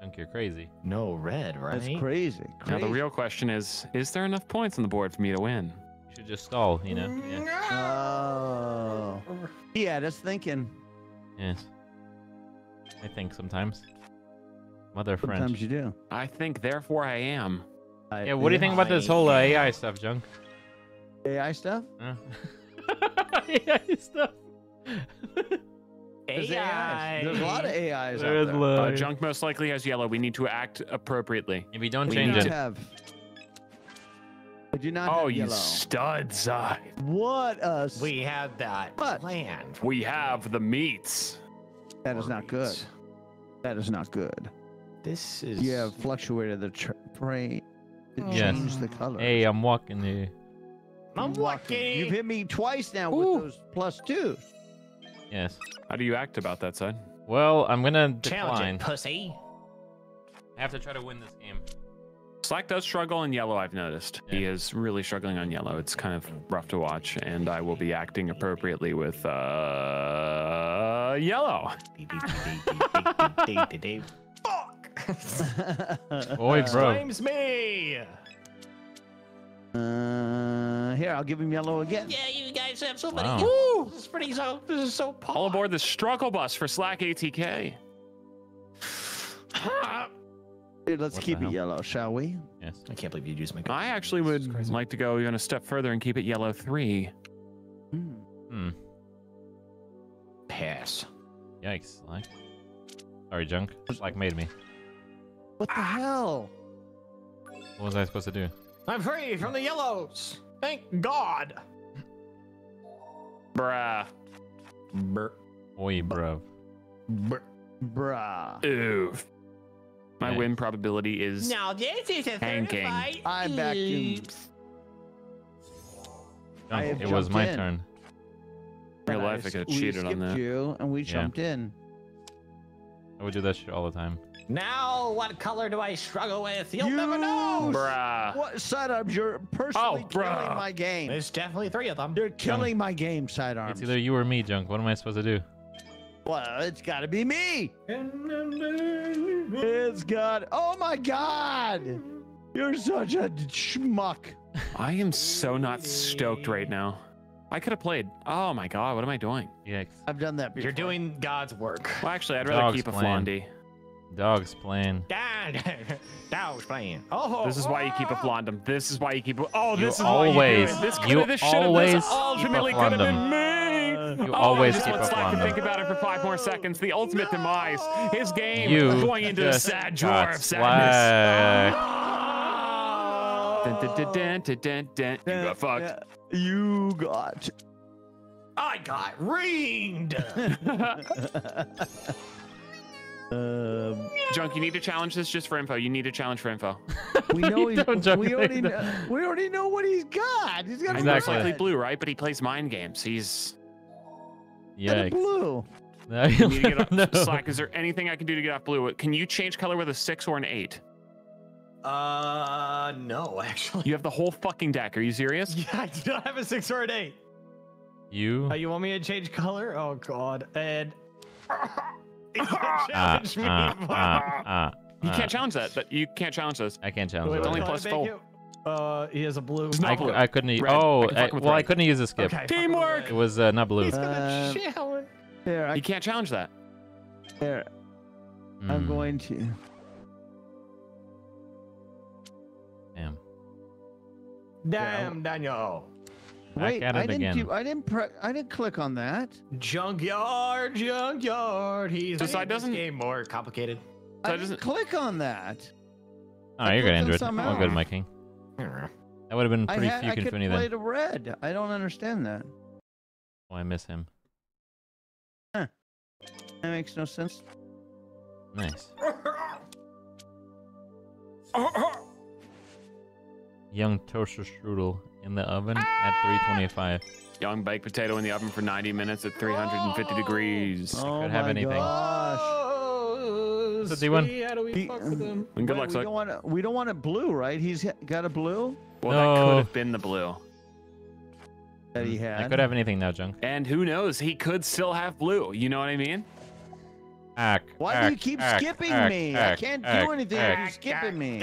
Think you're crazy. No red, right? That's crazy. Now the real question is: Is there enough points on the board for me to win? You should just stall, you know? Yeah. Oh. Yeah, that's thinking. Yes. I think sometimes. Mother French. Sometimes you do. I think, therefore, I am. I- Yeah, what do you think about this whole uh, AI stuff, Junk? AI stuff? Huh? AI stuff. There's AIs. There's a lot of AIs There is out there. Uh, junk most likely has yellow. We need to act appropriately. Maybe don't We change need I it. have. I do not Oh, have you yellow. studs! eye. What a s- We have that What? planned. We have the meats. That is not good. That is not good. This is. You have fluctuated the tr- frame. Yes. changed the color. Hey, I'm walking here. I'm walking. You've hit me twice now Ooh. with those plus two. Yes. How do you act about that, side? Well, I'm gonna decline. Challenge it, pussy. I have to try to win this game. Slack does struggle in yellow, I've noticed. He is really struggling on yellow. It's kind of rough to watch, and I will be acting appropriately with uh yellow. Fuck! Boy, bro. Blames me. Uh, here, I'll give him yellow again. Yeah, you guys have so Wow. Woo! This is pretty so. This is so. All aboard the struggle bus for Slack ATK. Here, let's What keep it hell? yellow, shall we? Yes. I can't believe you used my. I actually would like to go even a step further and keep it yellow three. Hmm. Hmm. pass. Yikes. Like. Sorry, Junk. Like made me. What the hell? What was I supposed to do? I'm free from the yellows. Thank God. Bruh. Oi, bro. Bruh. Oof. My Yeah. win probability is Now this is a Tanking. certified. I backed him. Oh, oops. I it was jumped my in. turn. real life. I s- could have cheated on that. you, and we jumped in. I would do that shit all the time. Now what color do I struggle with? You'll never know. Bruh. What sidearms? You're personally Oh, killing bruh. my game. There's definitely three of them. You're killing my game, sidearms. It's either you or me, Junk. What am I supposed to do? Well, it's got to be me. It's got. Oh my God! You're such a schmuck. I am so not stoked right now. I could have played. Oh my god, what am I doing? Yikes. I've done that before. You're doing God's work. Well, actually, I'd rather Dog's keep a playing. Flondy. Dogs playing. Dad, that playing. Oh, This is why you keep a Flondum. This is why you keep. Oh, You this is why you always- do it. This you this oh, always This keep a ultimately could have been me. You oh, always I just keep a Slack to Flondum. think about it for five more seconds. The ultimate demise. His game You going into the sad drawer got of sadness. slacked. Dun, dun, dun, dun, dun, dun, dun. You got fucked. You got. I got ringed. um, Junk, you need to challenge this just for info. You need to challenge for info. we know he's, Don't we already know, we already know what he's got. He's got I a Exactly. it's likely blue, right? But he plays mind games. He's. and a Yikes. blue. No, You need to get off know. Slack. Is there anything I can do to get off blue? Can you change color with a six or an eight? uh, no, actually. You have the whole fucking deck. Are you serious? Yeah, I do not have a six or an eight. You. Oh, you want me to change color? Oh God. And He's gonna challenge me. You can't challenge that. That you can't challenge this. I can't challenge Wait, It's only what plus do I make full. Uh, he has a blue. It's not I, blue. I couldn't. Red. Oh, can I, fuck with well, I couldn't use a skip. Okay, Teamwork! It was uh, not blue. He's Uh, gonna challenge. Here, I, You can't challenge that. here, I'm Mm, going to. Damn. Damn, Daniel. Back Wait, at I didn't again. do. I didn't. Pre- I didn't click on that. Junkyard, junkyard. He's So making this doesn't- game more complicated. I So it didn't doesn't- click on that. Oh, I you're good, clicked on Android. some All good, out. my king. That would have been I pretty had. I could play then. to red. I don't understand that. Oh, I miss him. That makes no sense. Nice. Uh-huh. Young toaster strudel in the oven at 325. Young baked potato in the oven for 90 minutes at 350 degrees. Oh could have my anything. gosh. Oh, So D1. sweet, How do we He- fuck with him? Good Wait, luck, we don't want. We don't want it blue, right? He's got a blue Well, that could have been the blue. that he mm, had. I could have anything now, Junk. And who knows? He could still have blue. You know what I mean? Ack, Why do you keep ack, skipping ack, me? I can't ack, do anything ack. if you're skipping me.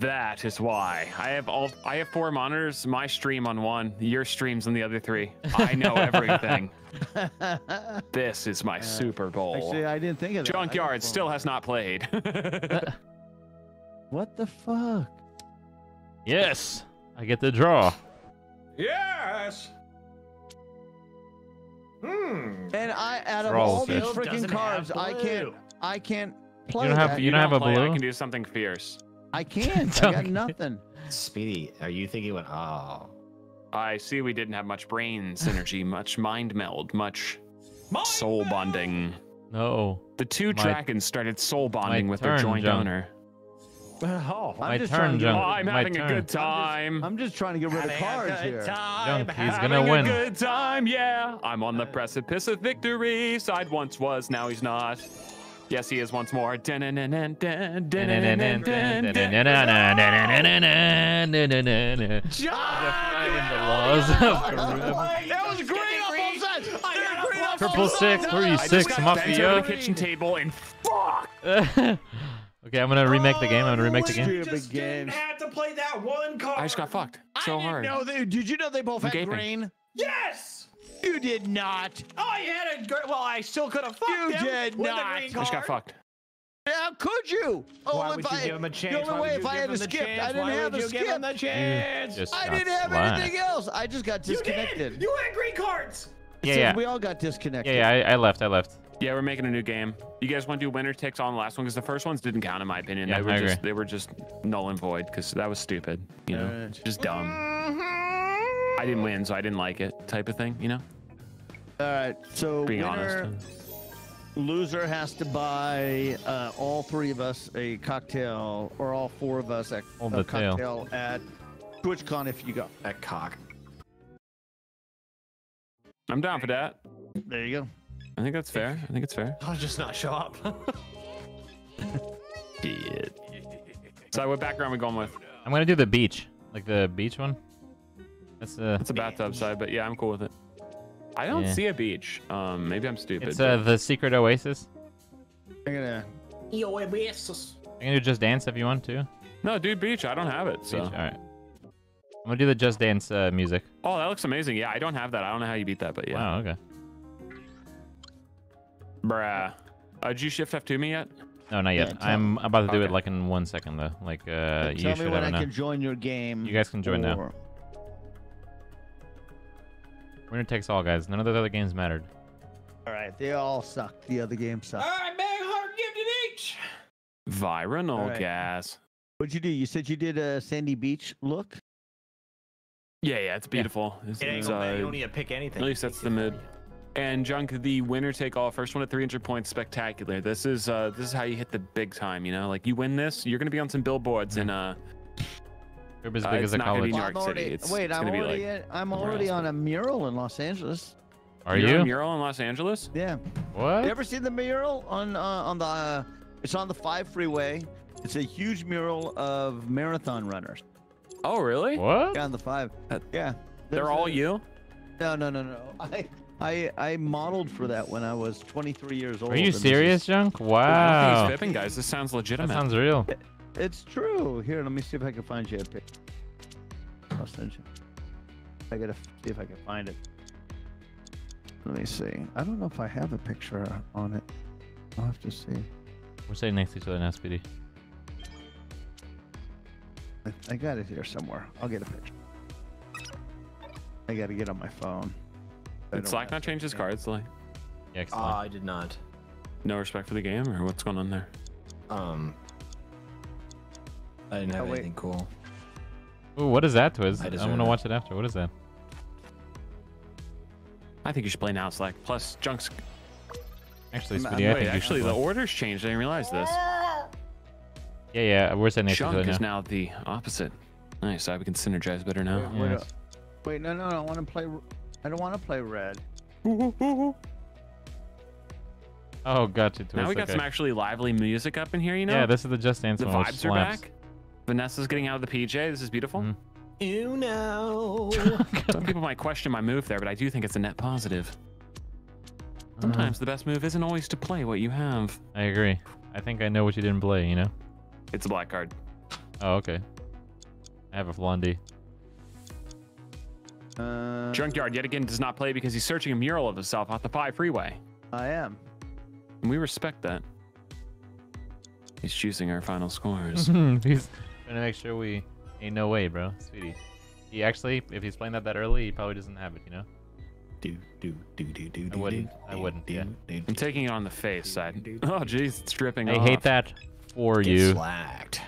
That is why I have all. I have four monitors. My stream on one. Your streams on the other three. I know everything. this is my Super Bowl. Actually, I didn't think of that. Junkyard still has not played. What the fuck? Yes, I get the draw. Yes. Hmm. And I, out of all these freaking Doesn't cards, I can't. blue. I can't play You don't have- that. you don't have a play, I can do something fierce. I can't. I got nothing. Speedy, are you thinking what? Oh. I see we didn't have much brain synergy, much mind meld, much soul bonding. No. The two My- dragons started soul bonding with their joint Junk. owner. Oh, I'm My just turn, trying to get Oh, I'm My having a good time. I'm just trying to get rid of cards here. Junk, he's Having gonna a win. good time, yeah. I'm on the precipice of victory. Side once was, now he's not. Yes, he is once more. Dun-dun-dun-dun, dun-dun-dun-dun, dun-dun-dun. Defying the laws of That was green on both sides. They're green on Triple both six, sides. three I just got bent over mafia. the kitchen table and fuck. okay, I'm gonna remake the game. I'm gonna remake the game. Stupid Just didn't have to play that one card. I just got fucked so I hard. didn't know they. Did you know they both I'm had gaping. green? Yes. You did not. Oh I had a great. Well, I still could have fucked You him did with not. the green I just got fucked. How could you? Oh, Why if would you I, give him a chance? The only Why way if I had a skip. I didn't Why have would a you give him skip. the chance? Just I didn't have slapped. anything else. I just got disconnected. You disconnected. did. You had green cards. Yeah, So yeah, We all got disconnected. yeah, yeah. I, I left. I left. Yeah, we're making a new game. You guys want to do winner takes on the last one? Because the first ones didn't count in my opinion. Yeah, they were I just agree. they were just null and void because that was stupid. You know, Alright. just dumb. Mm-hmm. I didn't win, so I didn't like it, type of thing. You know, All right. So being winner, honest. loser has to buy uh, all three of us a cocktail, or all four of us a, a the tail. cocktail at TwitchCon if you go. At cock. I'm down for that. There you go. I think that's fair. I think it's fair. I'll just not show up. Shit. So what background we going with? I'm gonna do the beach, like the beach one. That's uh, It's a bathtub side, but yeah, I'm cool with it. I don't Yeah. see a beach. Um, maybe I'm stupid. it's uh but- the secret oasis. I'm gonna. Yo, oasis. I can do just dance if you want to. no, dude, beach. I don't have it. So. Beach. All right. I'm gonna do the just dance uh, music. Oh, that looks amazing. Yeah, I don't have that. I don't know how you beat that, but yeah. Wow. Okay. Bruh. Uh, did you shift F to me yet? No, not yet. Yeah, I'm about to do it like in one second though. Like uh, you tell me should when have I now. can join your game. You guys can join now. Or- Winner takes all, guys. None of those other games mattered. All right. They all suck. The other games All suck. right, bag heart gifted each. Viral Alright. gas. What'd you do? You said you did a Sandy Beach look. Yeah, yeah, it's beautiful. It's, It ain't it's, gonna. You uh, don't need to pick anything. at least that's the mood. And Junk, the winner take all, first one at 300 points, spectacular. This is uh, this is how you hit the big time. You know, like you win this, you're gonna be on some billboards in uh, Crib as Uh, big it's as a not gonna be college. New York I'm City. already- It's- wait, it's I'm gonna be, already like, at, I'm already on a mural in Los Angeles. Are you're you? a mural in Los Angeles? Yeah. What? You ever seen the mural on uh, on the? Uh, it's on the five freeway. It's a huge mural of marathon runners. Oh, really? What? Yeah, on the five. Uh, yeah. They're all a- you? No, no, no, no. I, I, I modeled for that when I was 23 years old. Are you and this is- serious, Junk? I think Wow. he's fibbing, guys. This sounds That legitimate. sounds real. It's true. Here, let me see if I can find you a pic. I'll send you. I gotta see if I can find it. Let me see. I don't know if I have a picture on it. I'll have to see. We're sitting next to each other now, Speedy. I, I got it here somewhere. I'll get a picture. I gotta get on my phone. Did Slack not change his it. cards? Like, Yeah, Uh. I did not. no respect for the game, or what's going on there? Um, I didn't have Oh, anything cool. Ooh, what is that, Twiz? I I'm gonna watch it after. What is that? I think you should play now, Slack. Plus, Junk's. Actually, Speedy, I I'm- think actually, the order's changed. I didn't realize this. Yeah, yeah, we're sitting next to Junk is now. now the opposite. Nice. I we can synergize better now. Wait, wait, Yes. uh, wait, no, no, no. I want to play. r- I don't want to play red. Oh, gotcha, Twiz. Now we got okay. some actually lively music up in here. You know. Yeah, this is the Just Dance the one, which vibes are slaps. back. Vanessa's getting out of the PJ. This is beautiful. You know, Some people might question my move there, but I do think it's a net positive. Sometimes the best move isn't always to play what you have. I agree. I think I know what you didn't play, you know? It's a black card. Oh, okay. I have a Blondie. Uh, Junkyard yet again does not play because he's searching a mural of himself off the Pi Freeway. I am. And we respect that. He's choosing our final scores. he's trying to make sure we ain't no way, bro. Sweetie. He actually, if he's playing that that early, he probably doesn't have it, you know? Do do do do do. do. I wouldn't. I wouldn't, Do, yeah. I'm taking it on the face side. Oh, jeez, it's dripping I off. hate that for Get you. slacked.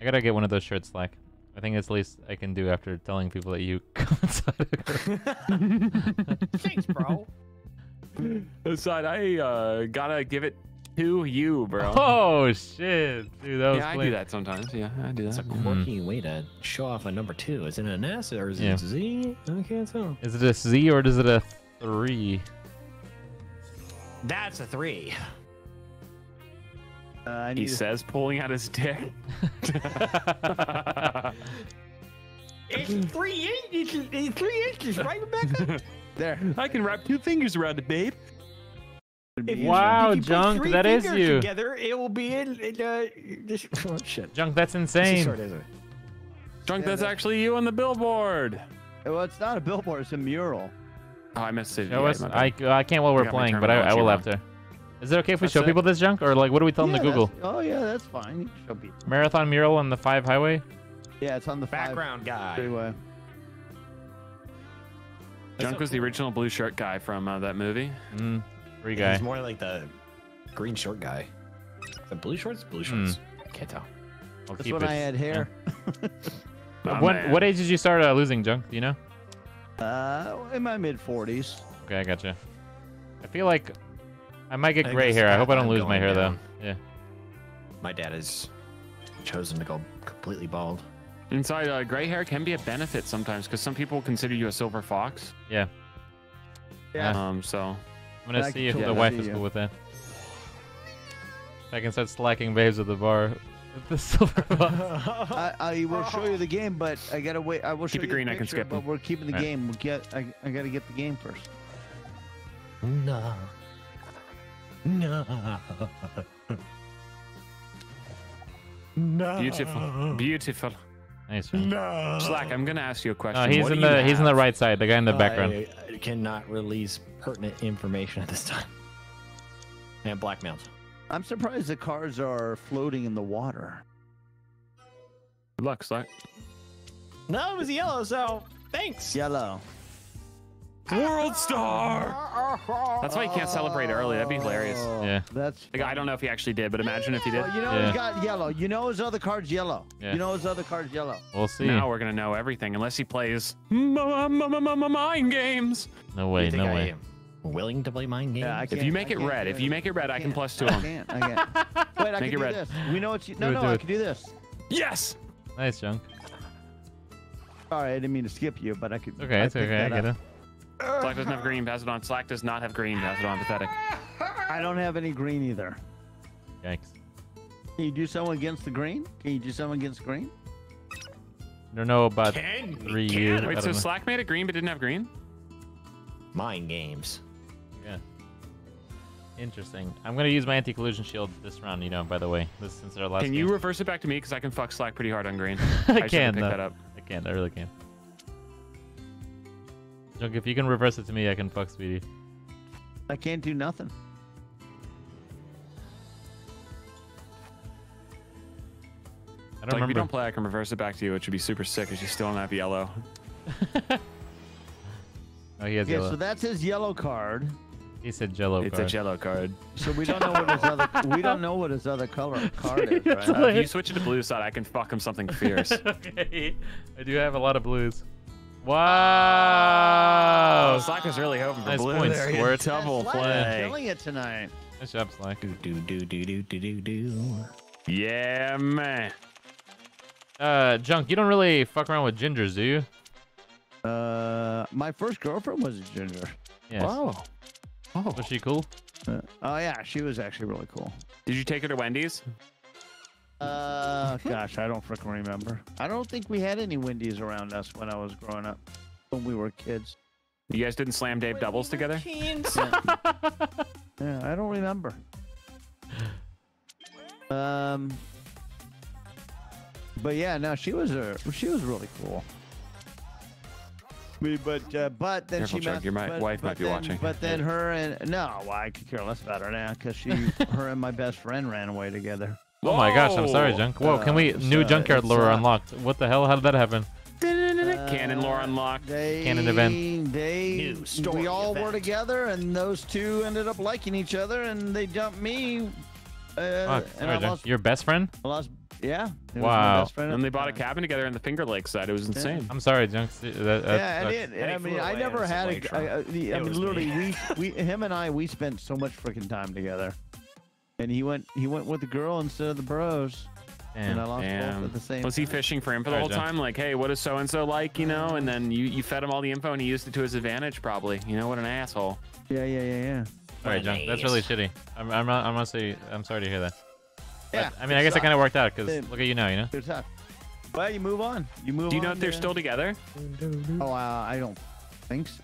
I gotta get one of those shirts, Slack. I think it's the least I can do after telling people that you come inside of Thanks, bro. Aside, I uh, gotta give it to you, bro. Oh, shit. Dude, that was yeah, I do that sometimes. Yeah, I do that. It's a that. quirky way to show off a number two. Is it an S or is Yeah. it a Z? I can't tell. Is it a Z or is it a three? That's a three. Uh, I He need. says, pulling out his dick. It's three inches. It's three inches, right, Rebecca? there. I can wrap two fingers around it, babe. If you- Wow, if you Junk, that is you. Together, it will be in. in uh, this, oh shit. Junk, that's insane. short, isn't it? Drunk, Yeah, that's that- actually you on the billboard. Well, it's not a billboard. It's a mural. Oh, I missed it. Show Yeah, us. I. I can't while we're I playing, but I, I will wrong. after. Is it okay if we That's show it. people this junk, or like what do we tell them to Google? Oh yeah, that's fine. You can show people. Marathon mural on the five highway. Yeah, it's on the five Background guy. freeway. Junk was the original blue shirt guy from uh, that movie. Mm, free guy. He's more like the green short guy. The blue shorts? Blue shorts. Can't tell. I'll That's keep when it. I had hair. Oh, what what age did you start uh, losing junk? Do you know? Uh, in my mid 40s. Okay, I gotcha. I feel like I might get I gray hair. I hope I don't I'm lose my hair down. though. Yeah. My dad has chosen to go completely bald. Inside, uh, gray hair can be a benefit sometimes because some people consider you a silver fox. Yeah. Yeah. Um. So I'm gonna I see can if the wife is you. cool with that. I can start slacking babes at the bar. With the silver box. I, I will show you the game, but I gotta wait. I will show Keep it you green, The I can skip But we're keeping the Alright. game. We'll get. I, I gotta get the game first. No. No. No. beautiful, beautiful. Nice. One. No. Slack, I'm gonna ask you a question. Oh, he's What in the he's in the right side. The guy in the background. I, I cannot release pertinent information at this time. And blackmailed. I'm surprised the cars are floating in the water. Good luck, Slack. No, it was yellow, so thanks. Yellow. World star. That's why you can't celebrate early. That'd be hilarious. Oh, Yeah. That's. Like, I don't know if he actually did, but imagine if he did. Well, you know Yeah. he got yellow. You know his other card's yellow. Yeah. You know his other card's yellow. We'll see. Now we're gonna know everything unless he plays mind games. No way. You think No I way. am willing to play mind games? Yeah, I If can't- you make I it can't red, do if you make it red, I can can't. plus two I him. can't. I can't. Wait, I Make can it do red. this. We know what you. No, Do it, no, do I it. can do this. Yes. Nice junk. Sorry, I didn't mean to skip you, but I could. Okay, I it's picked okay. I that get up. it. Slack doesn't have green. Pass it on. Slack does not have green. Pass it on. Pathetic. I don't have any green either. Yikes. Can you do someone against the green? Can you do someone against green? I don't know about Can we? Can I Wait, so know. Slack made it green but didn't have green? Mind games. Yeah. Interesting. I'm gonna use my anti-collision shield this round. You know, by the way, this since our last. Can you reverse it back to me? Because I can fuck Slack pretty hard on green. I just can. Pick though. that up. I can. I really can. Junk, if you can reverse it to me, I can fuck Speedy. I can't do nothing. I don't Like, if you don't play, I can reverse it back to you, which would be super sick because you still don't have yellow. Oh, he has Yeah, yellow. so that's his yellow card. he said Jello It's card. a jello card. So we don't know what his other we don't know what his other color card is, right? Uh, if you switch it to blue side, I can fuck him something fierce. okay. I do have a lot of blues. Wow. Slack was really hoping for Nice blue. point, there. Squirt. Double Slack is play. killing it tonight. Nice job, Slack. Do do do do do do do do. Yeah, man. Uh, Junk, you don't really fuck around with gingers, do you? Uh, my first girlfriend was a ginger. Yes. Oh. Oh. Was she cool? Uh, oh yeah, she was actually really cool. Did you take her to Wendy's? Uh, gosh, I don't freaking remember. I don't think we had any Wendy's around us when I was growing up. When we were kids. You guys didn't slam Dave doubles together? Yeah, yeah I don't remember. Um, but yeah, no, she was a she was really cool. We- But uh, but then Careful, she Chuck, messed- your mi- but- wife but might be then- watching. But then her and no, well, I could care less about her now because she her and my best friend ran away together. Oh my gosh, I'm sorry, Junk. Whoa, can we Uh, new it's, uh, junkyard it's, lure uh, unlocked? What the hell? How did that happen? Cannon lore Uh, unlocked. They, Canon event. They, New story we all were together, and those two ended up liking each other, and they dumped me. Uh, Fuck, and sorry, I lost, Your best friend? I lost. Yeah. he my Wow. best friend And they bought a cabin together in the Finger Lakes side. It was insane. I'm sorry, Junk. That, that Yeah, I did. And I mean, I never had a. lakeshore. I, I, I It mean, was me. literally, we, we, him and I, we spent so much freaking time together, and he went, he went with the girl instead of the bros, and I Damn. lost both Damn. at the same. Was he time. fishing for info the whole time? Like, hey, what is so and so like? You know, and then you, you fed him all the info and he used it to his advantage, probably. You know, what an asshole. Yeah, yeah, yeah, yeah. Sorry, Junk. That's really shitty. I'm, I'm, I'm honestly, I'm sorry to hear that. But, Yeah, I mean, I guess it kind of worked out because look at you now, you know? They're tough. Well, you move on. You move. Do you know if they're to- still together? Oh, uh, I don't think so.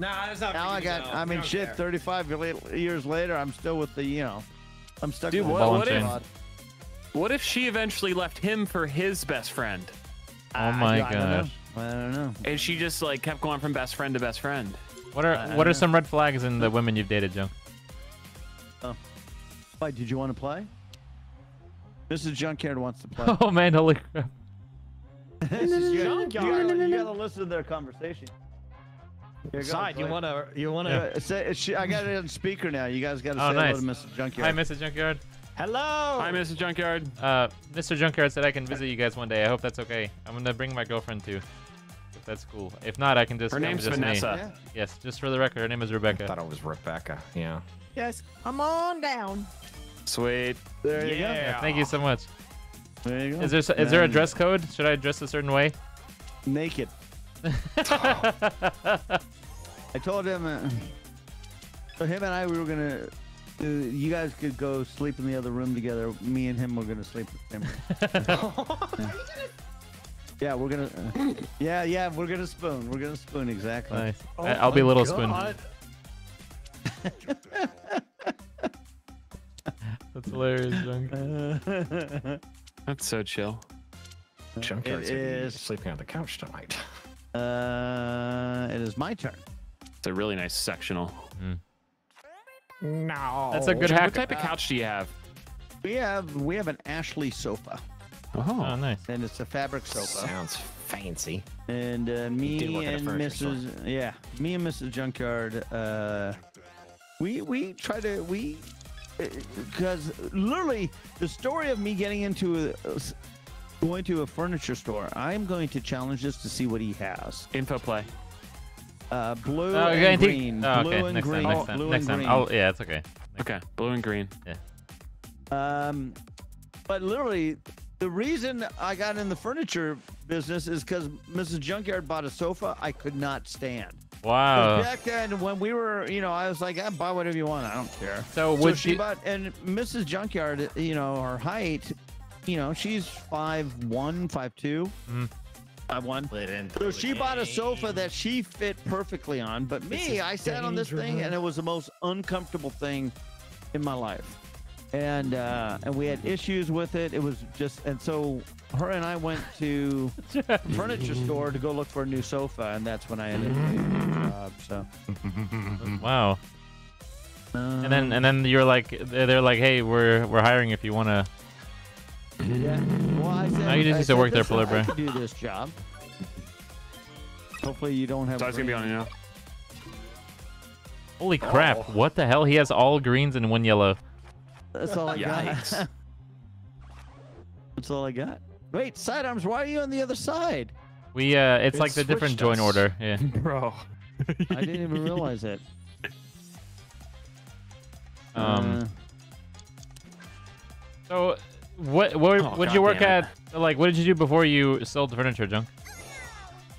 Nah, that's not. Now I got. though. I mean, don't shit. care. 35 years later, I'm still with the. You know, I'm stuck. Dude, with what- the what if- God. What if she eventually left him for his best friend? Oh my I, I don't know. gosh. I don't know. And she just like kept going from best friend to best friend. What are, I- I what are know. some red flags in the women you've dated, Junk? Oh. Why? Did you want to play? This Mrs. Junkyard wants to play. Oh man, holy crap. This is- you, gotta, you, Junkyard. gotta, you gotta listen to their conversation. Here Side, you play. wanna, you wanna. Uh, say, she, I got it on speaker now. You guys got to Oh, say nice. hello to Mrs. Junkyard. Hi, Mrs. Junkyard. Hello. Hi, Mrs. Junkyard. Uh, Mr. Junkyard said I can visit you guys one day. I hope that's okay. I'm gonna bring my girlfriend too. If that's cool. If not, I can just. Her name's just me. Vanessa. Yeah. Yes, just for the record, her name is Rebecca. I Rebecca. thought it was Rebecca. Yeah. Yes. Come on down. Sweet. There you Yeah. Yeah, thank you so much. There you go. Is there is there a dress code? Should I dress a certain way? Naked. I told him. Uh, so him and I, we were gonna. Uh, you guys could go sleep in the other room together. Me and him were gonna sleep in the same room. yeah, we're gonna. uh, yeah, yeah, we're gonna spoon. We're gonna spoon exactly. Nice. Oh I- I'll be my Little Spoon. That's hilarious, Junk. That's so chill. Junkyard's It gonna be is- sleeping on the couch tonight. Uh, it is my turn. It's a really nice sectional. No. That's a good hack. What type of couch do you have? We have we have an Ashley sofa, Oh, Oh. nice. and it's a fabric sofa. Sounds fancy. And uh, did me work at a and furniture Mrs. Yeah, me and Mrs. Junkyard. Uh, we we try to we because literally the story of me getting into a, going to a furniture store. I'm going to challenge this to see what he has. Info play. Uh, blue Oh, and okay, green. oh, blue okay, and next green. time, next time, blue next and time. green. I'll, yeah, it's okay. Okay, blue and green. Yeah. Um, but literally, the reason I got in the furniture business is because Mrs. Junkyard bought a sofa I could not stand. Wow. Back then, when we were, you know, I was like, ah, buy whatever you want. I don't care. So So would she you? bought, and Mrs. Junkyard, you know, her height you know, she's five one, five two, Mm-hmm. Mhm. five one. So the she bought a sofa that she fit perfectly on, but me, I sat on this thing and it was the most uncomfortable thing in my life. And uh, and we had issues with it. It was just and so her and I went to a furniture store to go look for a new sofa, and that's when I ended up job. So Wow. And then um, and then you're like they're they're like, hey, we're we're hiring if you want to. Yeah. Well, I said, No, you just I need to work there, "Listen, I Palibra." can do this job. Hopefully, you don't have. So I gonna be on it green. now. Holy crap! Oh. What the hell? He has all greens and one yellow. That's all I Yikes. got. That's all I got. Wait, sidearms. Why are you on the other side? We uh, it's It like the different switched join order. Yeah. Bro. I didn't even realize it. Um. Uh, So what what Oh, what did you work at? Like what did you do before you sold the furniture, junk?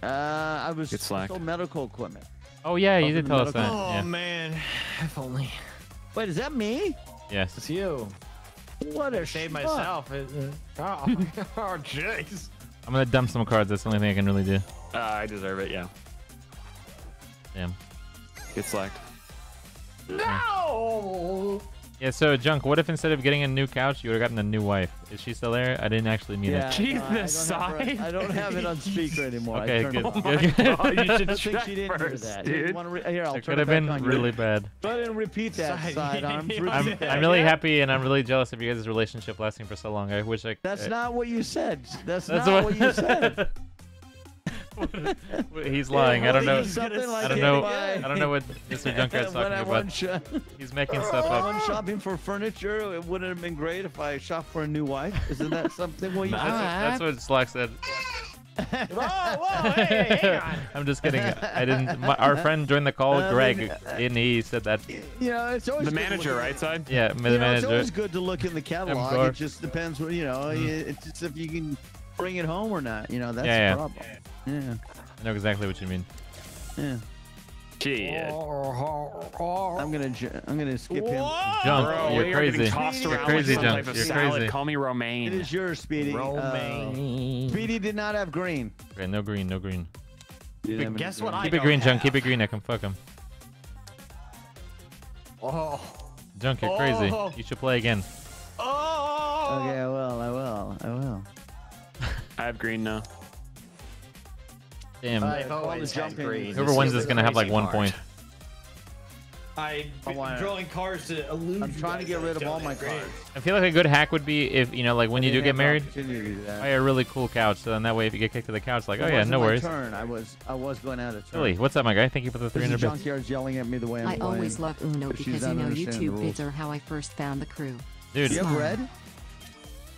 uh, I was Get slack. sold medical equipment. Oh yeah, you Other did than tell us that. Oh Yeah. man, if only Wait, is that me? Yes. it's you. What a Save myself. It, uh, oh, oh, jeez. I'm gonna dump some cards. That's the only thing I can really do. Uh, I deserve it. Yeah. Damn. Get slacked. No. Yeah. So junk. What if instead of getting a new couch, you would have gotten a new wife? Is she still there? I didn't actually mean Yeah, it. She's no, I the don't her- side. I don't have it on speaker anymore. Okay, turned good. Oh my. God, you should don't think she didn't first, that. You dude. wanna re- here, I'll It turn could have been on. really bad. Go ahead and repeat that, Side- sidearms. I'm- I'm, really happy and I'm really jealous of you guys' relationship lasting for so long. I wish I. That's I- not what you said. That's, That's not what, you said. He's lying. I don't know. Like I don't know. by- I don't know what Mr. Junkyard's when talking about. went, sho- He's making when stuff I'm shopping for furniture, it wouldn't have been great if I shopped for a new wife. Isn't that something? Well, you That's, that's what Slack said. Whoa, whoa, hey, hang on. I'm just kidding. I didn't. My, our friend joined the call, Uh, Greg, then, and he said that. you know, it's always The good to manager, look right side? Yeah, the You know, it's always good to look in the catalog. It just depends what you know. It's just if you can bring it home or not. You know, that's Yeah, yeah. the problem. Yeah, I know exactly what you mean. yeah. Shit. I'm gonna, I'm gonna skip him. Junk, Bro, you're we are getting crazy. You're crazy, like some Junk. type of You're salad. crazy. Call me Romaine. It is yours, Speedy. Uh, Romaine. Speedy did not have green. Okay, no green, no green. He didn't have guess what green. I Keep it don't green, Junk. Keep it green. I can fuck him. Oh. Junk, you're crazy. Oh. You should play again. Oh. Okay, I will. I will. I will. I have green now. Damn. I've Call always the had jumping. green. Whoever wins is is gonna have like one point. I've I oh, been wanna- drawing cards to elude I'm trying to get rid of all my have green. cards. I feel like a good hack would be if you know, like when you do get married, opportunity to buy a really cool couch. So then that way, if you get kicked to the couch, like, oh yeah, no worries. Turn. I was. I was going out of turn. Billy, what's up, my guy? Thank you for the 300 is bits. Junkyard's yelling at me the way I'm I playing. always love Uno because you know YouTube rules. vids are how I first found the crew. Dude, You have Smile. red?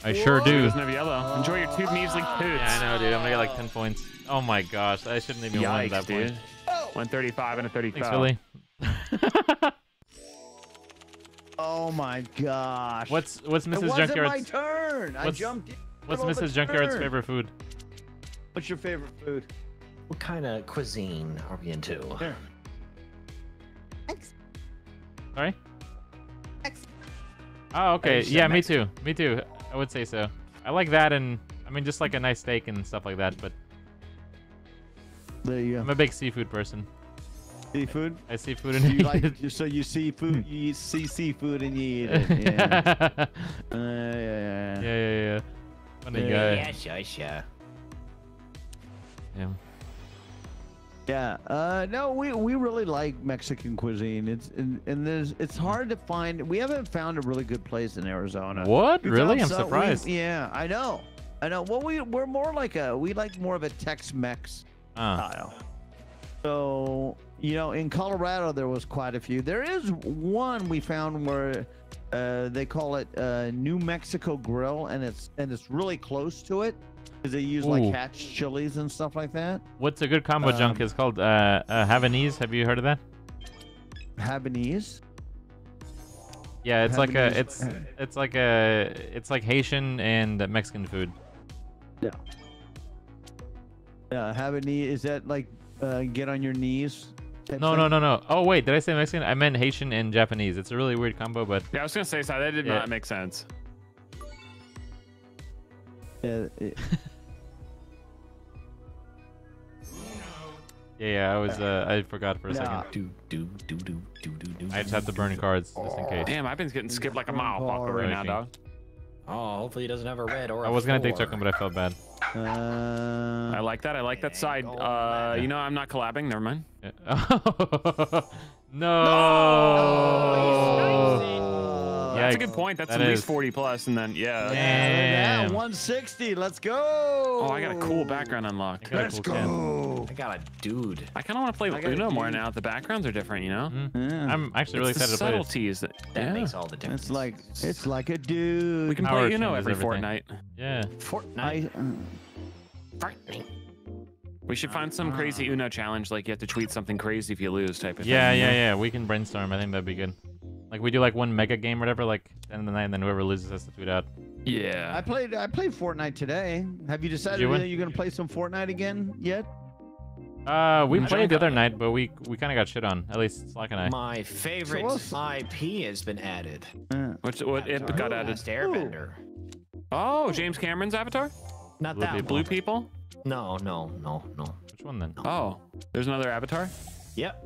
I sure do. Doesn't yellow. Enjoy your tube measly toots. Yeah, I know, dude. I'm gonna get like 10 points. Oh my gosh, I shouldn't even won Yikes, that dude. point. 135 and a 30 Thanks, foul. Billy. Oh my gosh. What's what's Mrs. It Mrs. wasn't my Junkyard's turn. I jumped in. what's Mrs. Junkyard's turn. favorite food? What's your favorite food? What kind of cuisine are we into? Here. Sorry. Oh, okay. Yeah, me too. Me too. I would say so. I like that, and I mean just like a nice steak and stuff like that. But There you I'm a big seafood person. Seafood. I seafood So and you like so you see food, you eat- see seafood and you eat it. Yeah. yeah, Uh, yeah, yeah, yeah, yeah. Funny Yeah. guy. Yeah, sure, sure. Yeah. Yeah. Uh, no, we we really like Mexican cuisine. It's and, and there's it's hard to find. We haven't found a really good place in Arizona. What? We Really? found I'm some- we- surprised. yeah, I know. I know. Well, we we're more like a we like more of a Tex-Mex Ah. style. So you know, in Colorado there was quite a few. There is one we found where uh, they call it uh, New Mexico Grill, and it's and it's really close to it because they use like Ooh. hatch chilies and stuff like that. What's a good combo junk? Um, Is called uh, uh, Havanese. Have you heard of that? Habanese. Yeah, it's like a, it's it's like a, it's like Haitian and Mexican food. Yeah, Habanese. Is that like uh, get on your knees? No, thing? no, no, no. Oh wait, did I say Mexican? I meant Haitian and Japanese. It's a really weird combo, but Yeah, I was gonna say so. That did Yeah. not make sense. Uh, it- Yeah, yeah. I was. Uh, I forgot for a Nah. second. Do do do do do do do. I just have to burn cards just in case. Damn, I've been getting skipped like a motherfucker right now, dog. Oh, hopefully he doesn't have a red or. I a was gonna take four. Chuckum, but I felt bad. Uh, I like that. I like that side. Uh, matter. you know, I'm not collabing. Never mind. Yeah. no. That's a good point. That's That at least 40 plus, and then yeah. Yeah, look at that, Damn. 160. Let's go. Oh, I got a cool background unlocked. I got a Let's cool can. go. I got a dude. I kind of want to play I got a Uno more now. The backgrounds are different, you know. Yeah. I'm actually really it's the excited to play it. subtleties that, That yeah. makes all the difference. It's like it's like a dude. We can Power play Uno changes every everything. fortnight. Yeah. Fortnite. I, uh, Frightening. We should find some crazy Uno challenge, like you have to tweet something crazy if you lose, type of Yeah, thing. you yeah, yeah. We can brainstorm. I think that'd be good. Like we do like one mega game or whatever, like end of the night, and then whoever loses has to tweet out. Yeah. I played I played Fortnite today. Have you decided you that you're gonna play some Fortnite again yet? Uh, we I played the other night, but we we kind of got shit on. At least Slack and I. My favorite what's- IP has been added. Yeah. What's what it Avatar: got The added? Last Airbender. Oh, James Cameron's Avatar. Not Blue that people. Blue people. No, no, no, no. Which one then? Oh, there's another Avatar. Yep.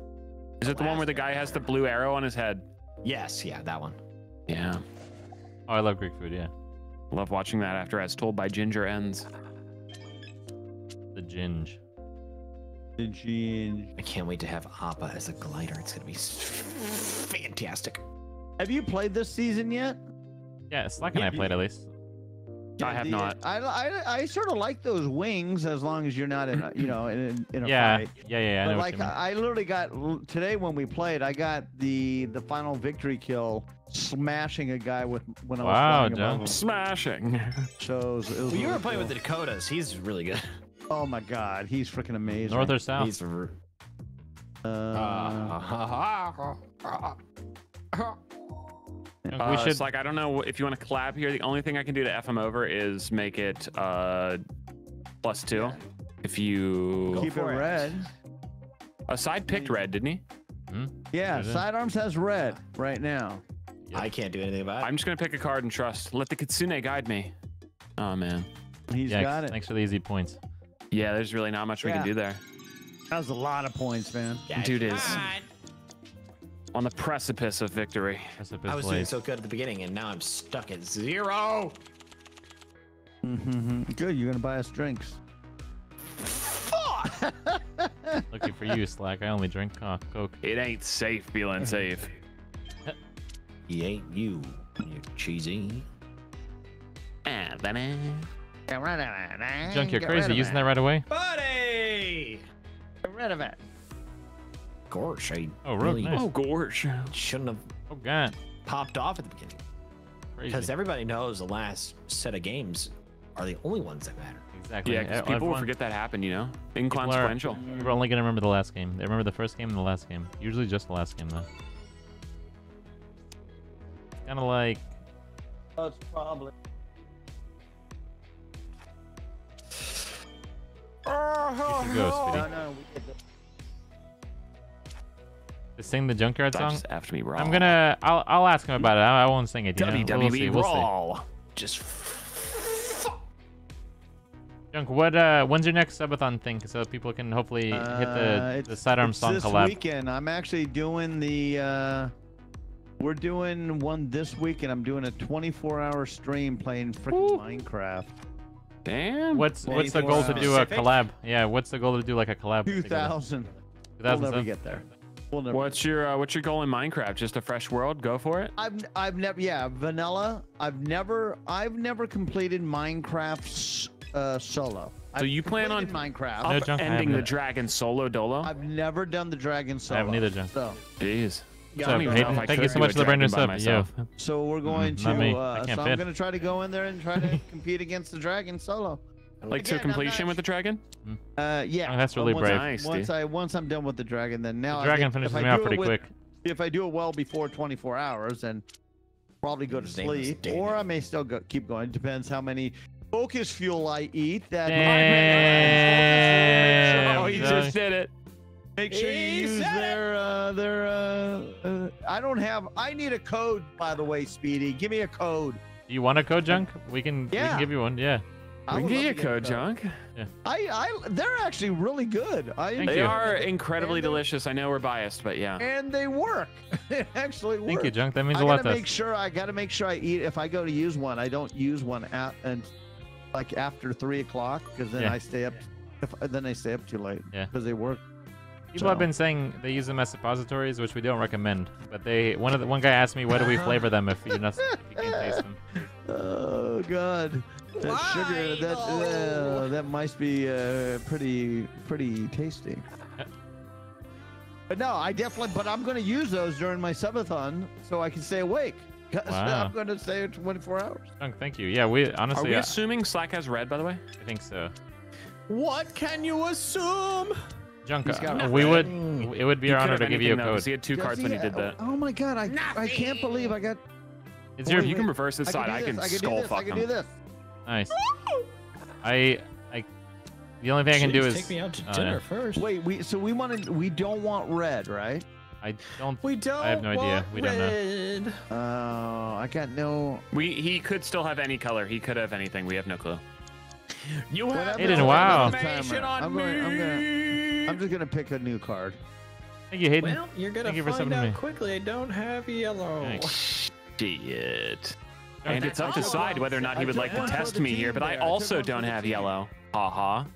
Is it the one where the guy has the blue arrow on his head? Yes, yeah, that one. Yeah. Oh, I love Greek food. Yeah, Love watching that after as told by Ginger ends. the ginge. The Gene. I can't wait to have Appa as a glider. It's gonna be fantastic. Have you played this season yet? Yeah, Slack and I Yeah, played at least. I have the- not. I, I, I sort of like those wings as long as you're not in a, you know in, in a Yeah, fight. yeah, yeah. I But know like what. I literally got today when we played, I got the the final victory kill, smashing a guy with when I was Wow, flying above John. him. Smashing. So it was, it was Well, you were really playing with the Dakotas. He's really good. Oh my god, he's freaking amazing. North or south? He's r- uh, ah, Uh, we Uh, should. it's like I don't know if you want to collab here. The only thing I can do to f him over is make it uh plus two. If you keep it it. red. a side picked red, didn't he? Hmm? Yeah, It is. sidearms has red right now. I can't do anything about it. I'm just gonna pick a card and trust. Let the kitsune guide me. Oh man. He's Yikes. got it. Thanks for the easy points. Yeah, there's really not much we can do there. That was a lot of points, man. Yeah, Dude I- is on the precipice of victory. Precipice I was doing so good at the beginning, and now I'm stuck at zero. hmm Good, you're gonna buy us drinks. Fuck! Looking for you, Slack. I only drink co- Coke. It ain't safe feeling safe. He ain't you. You cheesy. Ah, banana. Junk, you're crazy. Using that right away? Buddy! Get rid of it. Gosh, I Oh, rogue, really nice. Oh gosh. shouldn't have Oh, God. popped off at the beginning. Because everybody knows the last set of games are the only ones that matter. Exactly. Yeah, because people will everyone- forget that happened, you know? people are- Inconsequential. People are only going to remember the last game. They remember the first game and the last game. Usually just the last game, though. Kind of like. That's probably. You should go, No, no, we did the- To sing the Junkyard That song? just effed me wrong. I'm gonna. I'll. I'll ask him about it. I, I won't sing it. You know? WWE We'll see. We'll see. Raw. Just Junk, what? Uh, when's your next subathon thing? So people can hopefully hit Uh, the it's- the sidearm it's song this collab. weekend. I'm actually doing the. Uh, we're doing one this week, and I'm doing a 24-hour stream playing freaking Minecraft. Damn. What's what's the 24 goal to do a collab? Yeah, what's the goal to do like a collab? 2,000. 2000 We'll never get there. We'll never. What's your uh, what's your goal in Minecraft? Just a fresh world? Go for it. I've I've never yeah vanilla. I've never I've never completed Minecraft uh, solo. So you plan on- completed Minecraft? No, Junk, I Upending the dragon solo dolo. I've never done the dragon solo. I haven't either, Junk. So Jeez. Yeah, So, I don't even okay. know if I Thank you so much for the brand new dragon by sub. Yo. so we're going Mm, to. not me. I Uh, can't so I'm gonna try to go in there and try to compete against the dragon solo. Like to Again, I'm completion not- with the dragon? Uh, yeah. Oh, that's really once I- brave. Nice, Once dude. I once I'm done with the dragon, then now The I dragon think finishes if I me off do it pretty with- quick. If I do it well before 24 hours, then probably go to His name is sleep, or I may still go, keep going. Depends how many focus fuel I eat. That Damn, oh, he just did it. Make sure you He use their uh, their. Uh, uh, I don't have. I need a code, by the way, Speedy. Give me a code. You want a code, Junk? We can we can give you one. Yeah. I We would can love get you a code, Junk. I, I, they're actually really good. I Thank They you. are incredibly And they- delicious. I know we're biased, but yeah. and they work. it actually works. Thank you, Junk. That means I a lot gotta make us. sure I gotta make sure I eat. If I go to use one, I don't use one at and like after three o'clock because then Yeah. I stay up. If then I stay up too late. Yeah. Because they work. People have been saying they use them as suppositories, which we don't recommend. But they one of the one guy asked me, "Why do we flavor them if you're not if you can't taste them?" Oh God, that Why? sugar. That uh, that must be uh, pretty pretty tasty. But no, I definitely. But I'm going to use those during my subathon so I can stay awake. Wow. I'm going to stay 24 hours. Junk, thank you. Yeah, we honestly. Are honestly, we I, assuming Slack has red, by the way? I think so. What can you assume? Junk, He's got uh, we would it would be He our honor to give you a anything, code. He had two Does cards when he did that. Oh, oh my God, I I can't believe I got. It's here. Wait, You can reverse this I side. can I can this. I can do skull this. I fuck can do him. this. Nice. I I the only thing I can do Please is take me out to oh, dinner yeah. first. Wait, we so we want to we don't want red, right? I don't We don't. I have no idea. want We don't know. red. Uh, I got no. We he could still have any color. He could have anything. We have no clue. You Whatever. have Hayden, no wow. information on I'm going- I'm me. I'm just gonna pick a new card. Thank you, Hayden. Well, you're gonna Thank you for find to out me. quickly. I don't have yellow. Nice. Shit. Okay. And it's up to Side whether or not he would like to test me here, but I there. I took also don't have yellow. Ha ha.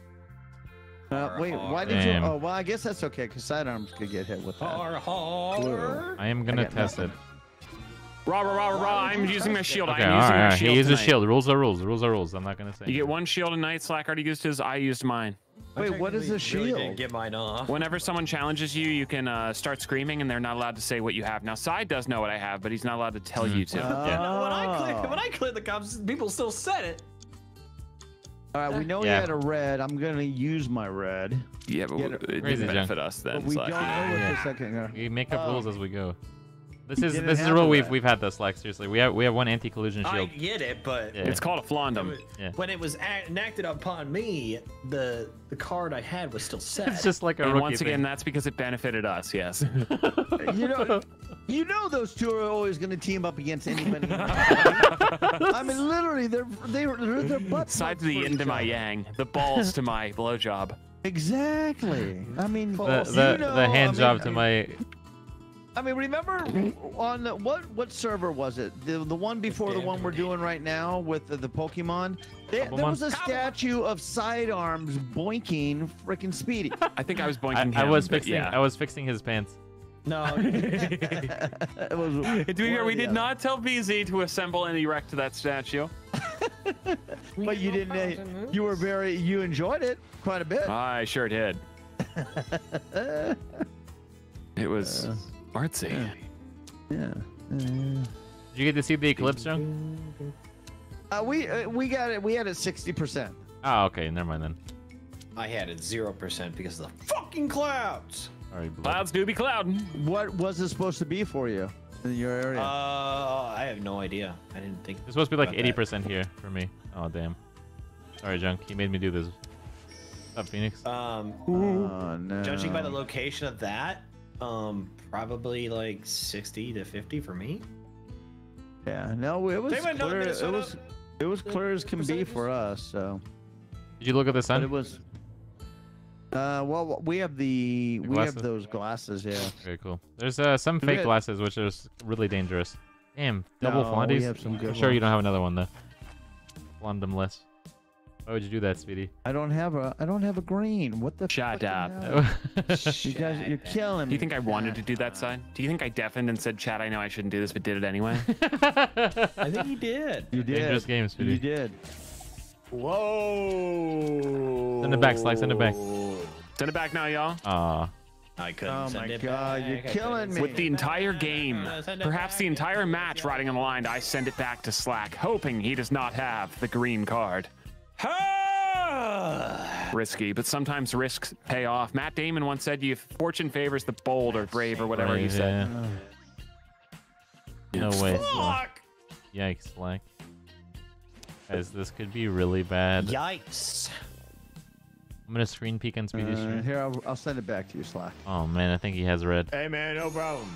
Uh, wait, why did Damn. you? Oh, well, I guess that's okay because sidearms could get hit with that. Har har. I am gonna got test it. nothing. Rah rah rah rah! rah. I'm using my shield. Okay, I'm using right, my all right. shield. He uses shield. Rules are rules. Rules are rules. I'm not gonna say. You get one shield a night. Slack already used his. I used mine. Wait, what is the Really didn't shield? get mine off. Whenever someone challenges you, you can uh, start screaming, and they're not allowed to say what you have. Now, Side does know what I have, but he's not allowed to tell you to. Yeah, no, when I click, Oh. when I click the cops, people still said it. All right, we know he Yeah. had a red. I'm gonna use my red, yeah, but Get it, it. it Crazy didn't benefit us then. but we Slack. don't know what Yeah. the second. uh, We make up Oh. rules as we go. This is this is a rule we've we've had this like seriously. We have we have one anti-collision I get it, but Yeah. It's called a flondum. Yeah. when it was enacted upon me, the the card I had was still set. It's just like a And rookie once thing. again, that's because it benefited us. Yes. You know, you know those two are always gonna team up against anybody. I mean, literally, they're they're they're, they're butt Side to the for yin to my yang, the balls to my blowjob. Exactly. I mean, the you the, know, the hand I mean, job to my I mean, remember on the- what what server was it? The the one before the one we're doing right now with the, the Pokemon. There, there was a statue of sidearms boinking freaking Speedy. I think I was boinking I him, was fixing Yeah. I was fixing his pants. no, it was. To be fair, we did other. not tell BZ to assemble and erect that statue. But you didn't. uh, You were very. You enjoyed it quite a bit. I sure did. Uh, It was artsy. yeah. Did you get to see the eclipse, Junk? Uh, we uh, we got it. We had it sixty percent. Oh, okay. Never mind then. I had it zero percent because of the fucking clouds. Sorry, Blue. Clouds do be clouding. What was it supposed to be for you in your area? Uh, I have no idea. I didn't think. It's supposed to be like 80% here for me. Oh damn. Sorry, Junk. He made me do this. What's up, Phoenix? Um, oh no. judging by the location of that, um, probably like sixty to fifty for me. Yeah. No, it was They went down to clear. It was. It was clear as can be for us. So. Did you look at the But sun? it was. Uh, well, we have the, The we have those glasses, yeah. Very cool. There's uh, some fake Yeah. glasses which are s- really dangerous. Damn, double No, flondies. we have some good I'm sure you don't have another one though. Flondumless. Why would you do that, Speedy? I don't have a, I don't have a green. What the? Shut fucking up. You guys, you're killing me. Do you think I wanted to do that side? Do you think I deafened and said, Chad, I know I shouldn't do this, but did it anyway? I think he did. You did. Dangerous game, You did. Whoa. Send it back, Slack, send it back. Send it back now, y'all. Aw. I couldn't. Oh my God, back. you're killing me. With the entire game, perhaps the entire match riding on the line, I send it back to Slack, hoping he does not have the green card. Risky, but sometimes risks pay off. Matt Damon once said, "You fortune favors the bold or brave or whatever he said." yeah. No way. Slack. Fuck. Yikes, Slack. Guys, this could be really bad. Yikes. I'm gonna screen peek on Speedy's Uh, stream. here, I'll, I'll send it back to you, Slack. Oh man, I think he has red. Hey man, no problem.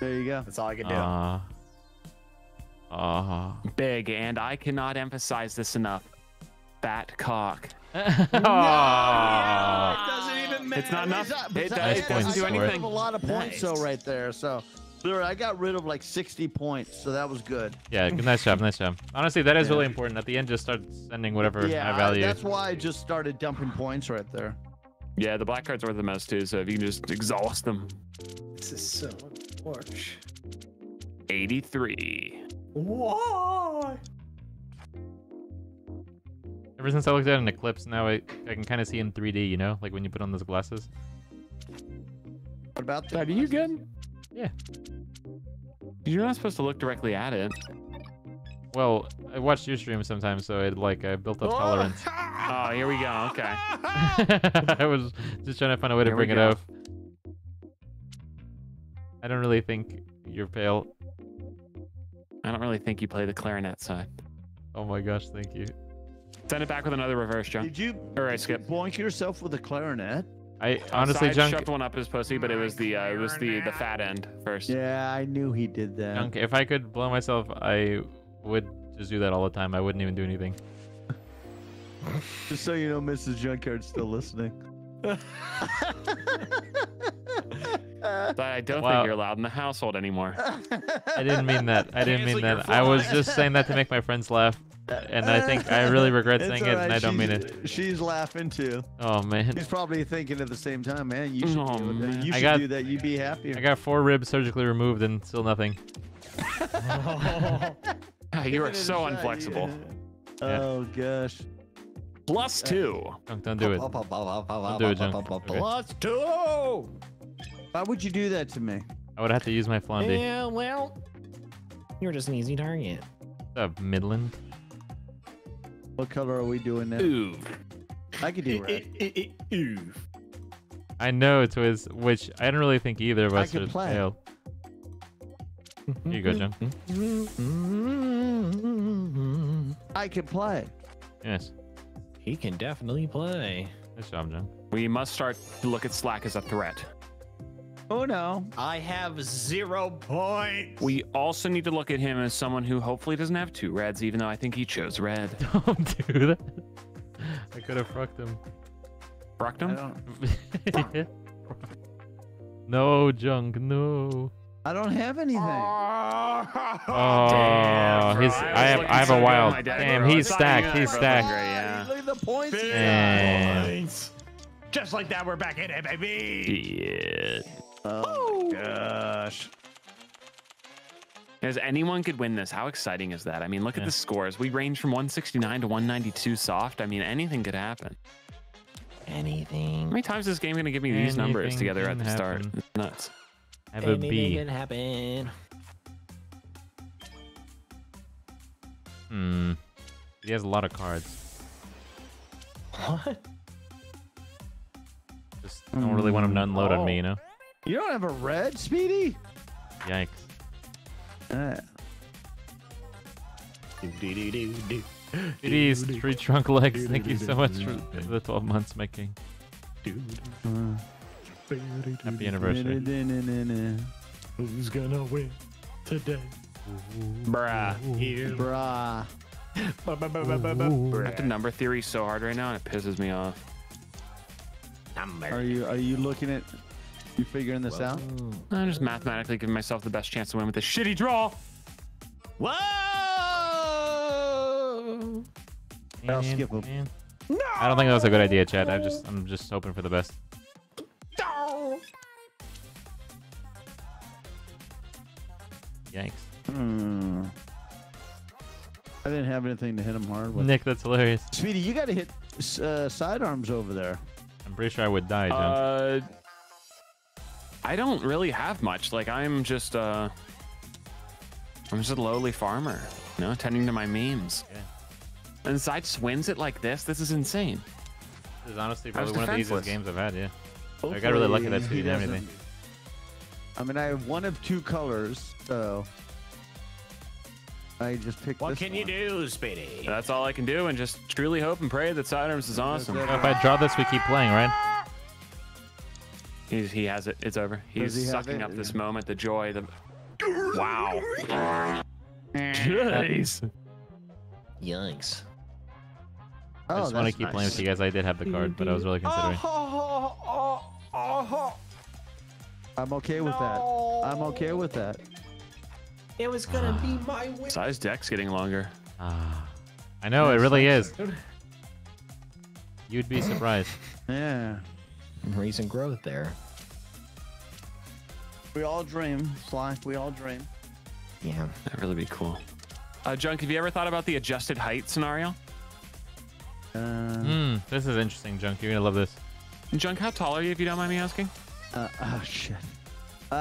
There you go. That's all I can do. Ah. Ah. Big, and I cannot emphasize this enough. Fat cock. It doesn't even matter. It's not enough. Besides- It, besides, it doesn't points do I for gave it. anything. a lot of points so Nice. right there. So literally, I got rid of like 60 points, so that was good. Yeah, nice job, nice job. Honestly, that is really important. At the end, just start sending whatever yeah, high I- value. that's why I just started dumping points right there. Yeah, the black cards worth the most too. So if you can just exhaust them. This is so harsh. 83. Why? Ever since I looked at an eclipse, now I, I can kind of see in 3D. You know, like when you put on those glasses. What about the Are you good? Yeah. You're not supposed to look directly at it. Well, I watched your stream sometimes, so it like I built up oh, tolerance. Oh, here we go. Okay. I was just trying to find a way to Here we bring it go. up. I don't really think you're pale. I don't really think you play the clarinet side. Oh my gosh, thank you. Send it back with another reverse, Joe. Did you All right, skip. boink yourself with a clarinet? I honestly, Side Junk, shoved one up his pussy, but it was the uh, it was the the fat end first. Yeah, I knew he did that. Junk, if I could blow myself, I would just do that all the time. I wouldn't even do anything. Just so you know, Mrs. Junkyard's still listening. But I don't Wow. think you're allowed in the household anymore. I didn't mean that. I didn't mean that. I was just saying that to make my friends laugh. And I think I really regret It's saying it, and I don't mean it. She's laughing too. Oh man, She's probably thinking at the same time, man. You should, Oh, do, that. man. You I should got- do that. You'd be happier. I got four ribs surgically removed and still nothing. you are so a shame? unflexible. Yeah. Oh gosh. Plus uh, two. Junk, don't do it. Don't do it, Junk. Okay. Plus two. Why would you do that to me? I would have to use my flandy. Yeah, well, you're just an easy target. What's up, Midland? What color are we doing now? Ooh. I could do eh, eh, red. Eh, I know it's Wiz, which I don't really think either of I us can are play. pale. Here you go, John. I can play. Yes. He can definitely play. Nice job, Junk. We must start to look at Slack as a threat. Oh no. I have zero points. We also need to look at him as someone who hopefully doesn't have two reds, even though I think he chose red. Don't do that. I could have fucked him. Brocked I him? no, Junk, no. I don't have anything. Oh, Damn, his, bro. I, have, I have a wild. my dad, Damn, bro. He's stacked. He's stacked. Great, yeah. Look at the points. he. Damn. Just like that, we're back in it, baby. Shit. Oh my gosh. As anyone could win this, how exciting is that? I mean, look Yeah. at the scores. We range from 169 to 192 soft. I mean, anything could happen. Anything. How many times is this game going to give me these numbers together at can the start? happen. It's nuts. I have a Anything B. can happen. Hmm. He has a lot of cards. What? Just don't really want him to unload on me, you know? You don't have a red, Speedy? Yikes. Ah. It is Tree Trunk Legs. Thank you so much for the 12 months, my king. Happy anniversary. Who's gonna win today? Bruh. Here. Bruh. I have to number theory so hard right now, and it pisses me off. Are you are you looking at you figuring this out? I'm just mathematically giving myself the best chance to win with a shitty draw. Whoa! I'll skip him. Man. I don't think that was a good idea, Chad. I just I'm just hoping for the best. Yikes. Hmm. I didn't have anything to hit him hard with. Nick, that's hilarious. Speedy, you got to hit uh, sidearms over there. I'm pretty sure I would die, Jim. Uh, I don't really have much. Like I'm just uh, I'm just a lowly farmer, you know, tending to my memes. Yeah. And Side wins it like this. This is insane. this is honestly probably one of the easiest games I've had, yeah. I got really lucky that Hopefully Speedy he didn't have anything. I mean, I have one of two colors, so I just picked What this can you do, Speedy? That's all I can do, and just truly hope and pray that Sidearms is awesome. If I draw this, we keep playing, right? He's, he has it. It's over. He's he sucking up this moment, the joy, the wow. Jeez. Yikes. I Oh, just want to that's keep playing with you guys. I did have the card, but I was really considering. Oh, oh, oh, I'm okay with that. I'm okay with that. It was gonna be my win. Size deck's getting longer. Ah, I know it really is. You'd be surprised. Yeah. Recent growth there. We all dream, Sly. We all dream. Yeah. That'd really be cool. Uh, Junk, have you ever thought about the adjusted height scenario? Uh, Hmm, this is interesting, Junk. You're gonna love this. Junk, how tall are you, if you don't mind me asking? uh, oh shit. Uh,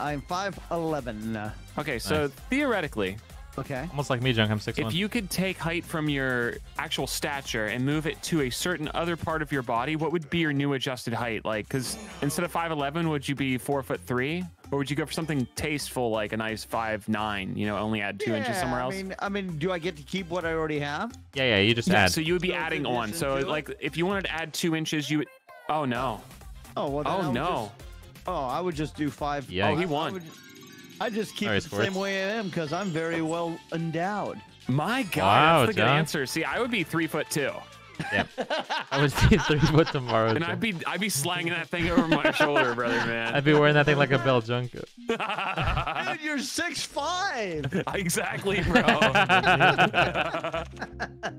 I'm five eleven. Okay, so Nice. theoretically, Okay. Almost like me, Junk. I'm six if one. you could take height from your actual stature and move it to a certain other part of your body, what would be your new adjusted height? Like, because instead of 5'11, would you be four foot three? Or would you go for something tasteful, like a nice five nine? you know, only add two inches somewhere else? I mean, I mean, do I get to keep what I already have? Yeah, yeah. You just yeah, add. so you would be So adding on. So, to it? like, if you wanted to add two inches, you would. Oh, no. Oh well. then oh, I Oh, no. just- oh, I would just do five. Yeah. Oh, he I- I won. Would- I just keep Sorry, it the same way I am because I'm very well endowed. My God, Wow, that's the good answer. See, I would be three foot two. yeah. I would be three foot tomorrow. And Junk. I'd be I'd be slanging that thing over my shoulder, brother, man. I'd be wearing that thing like a belt, Junk. Dude, you're six five. exactly, bro.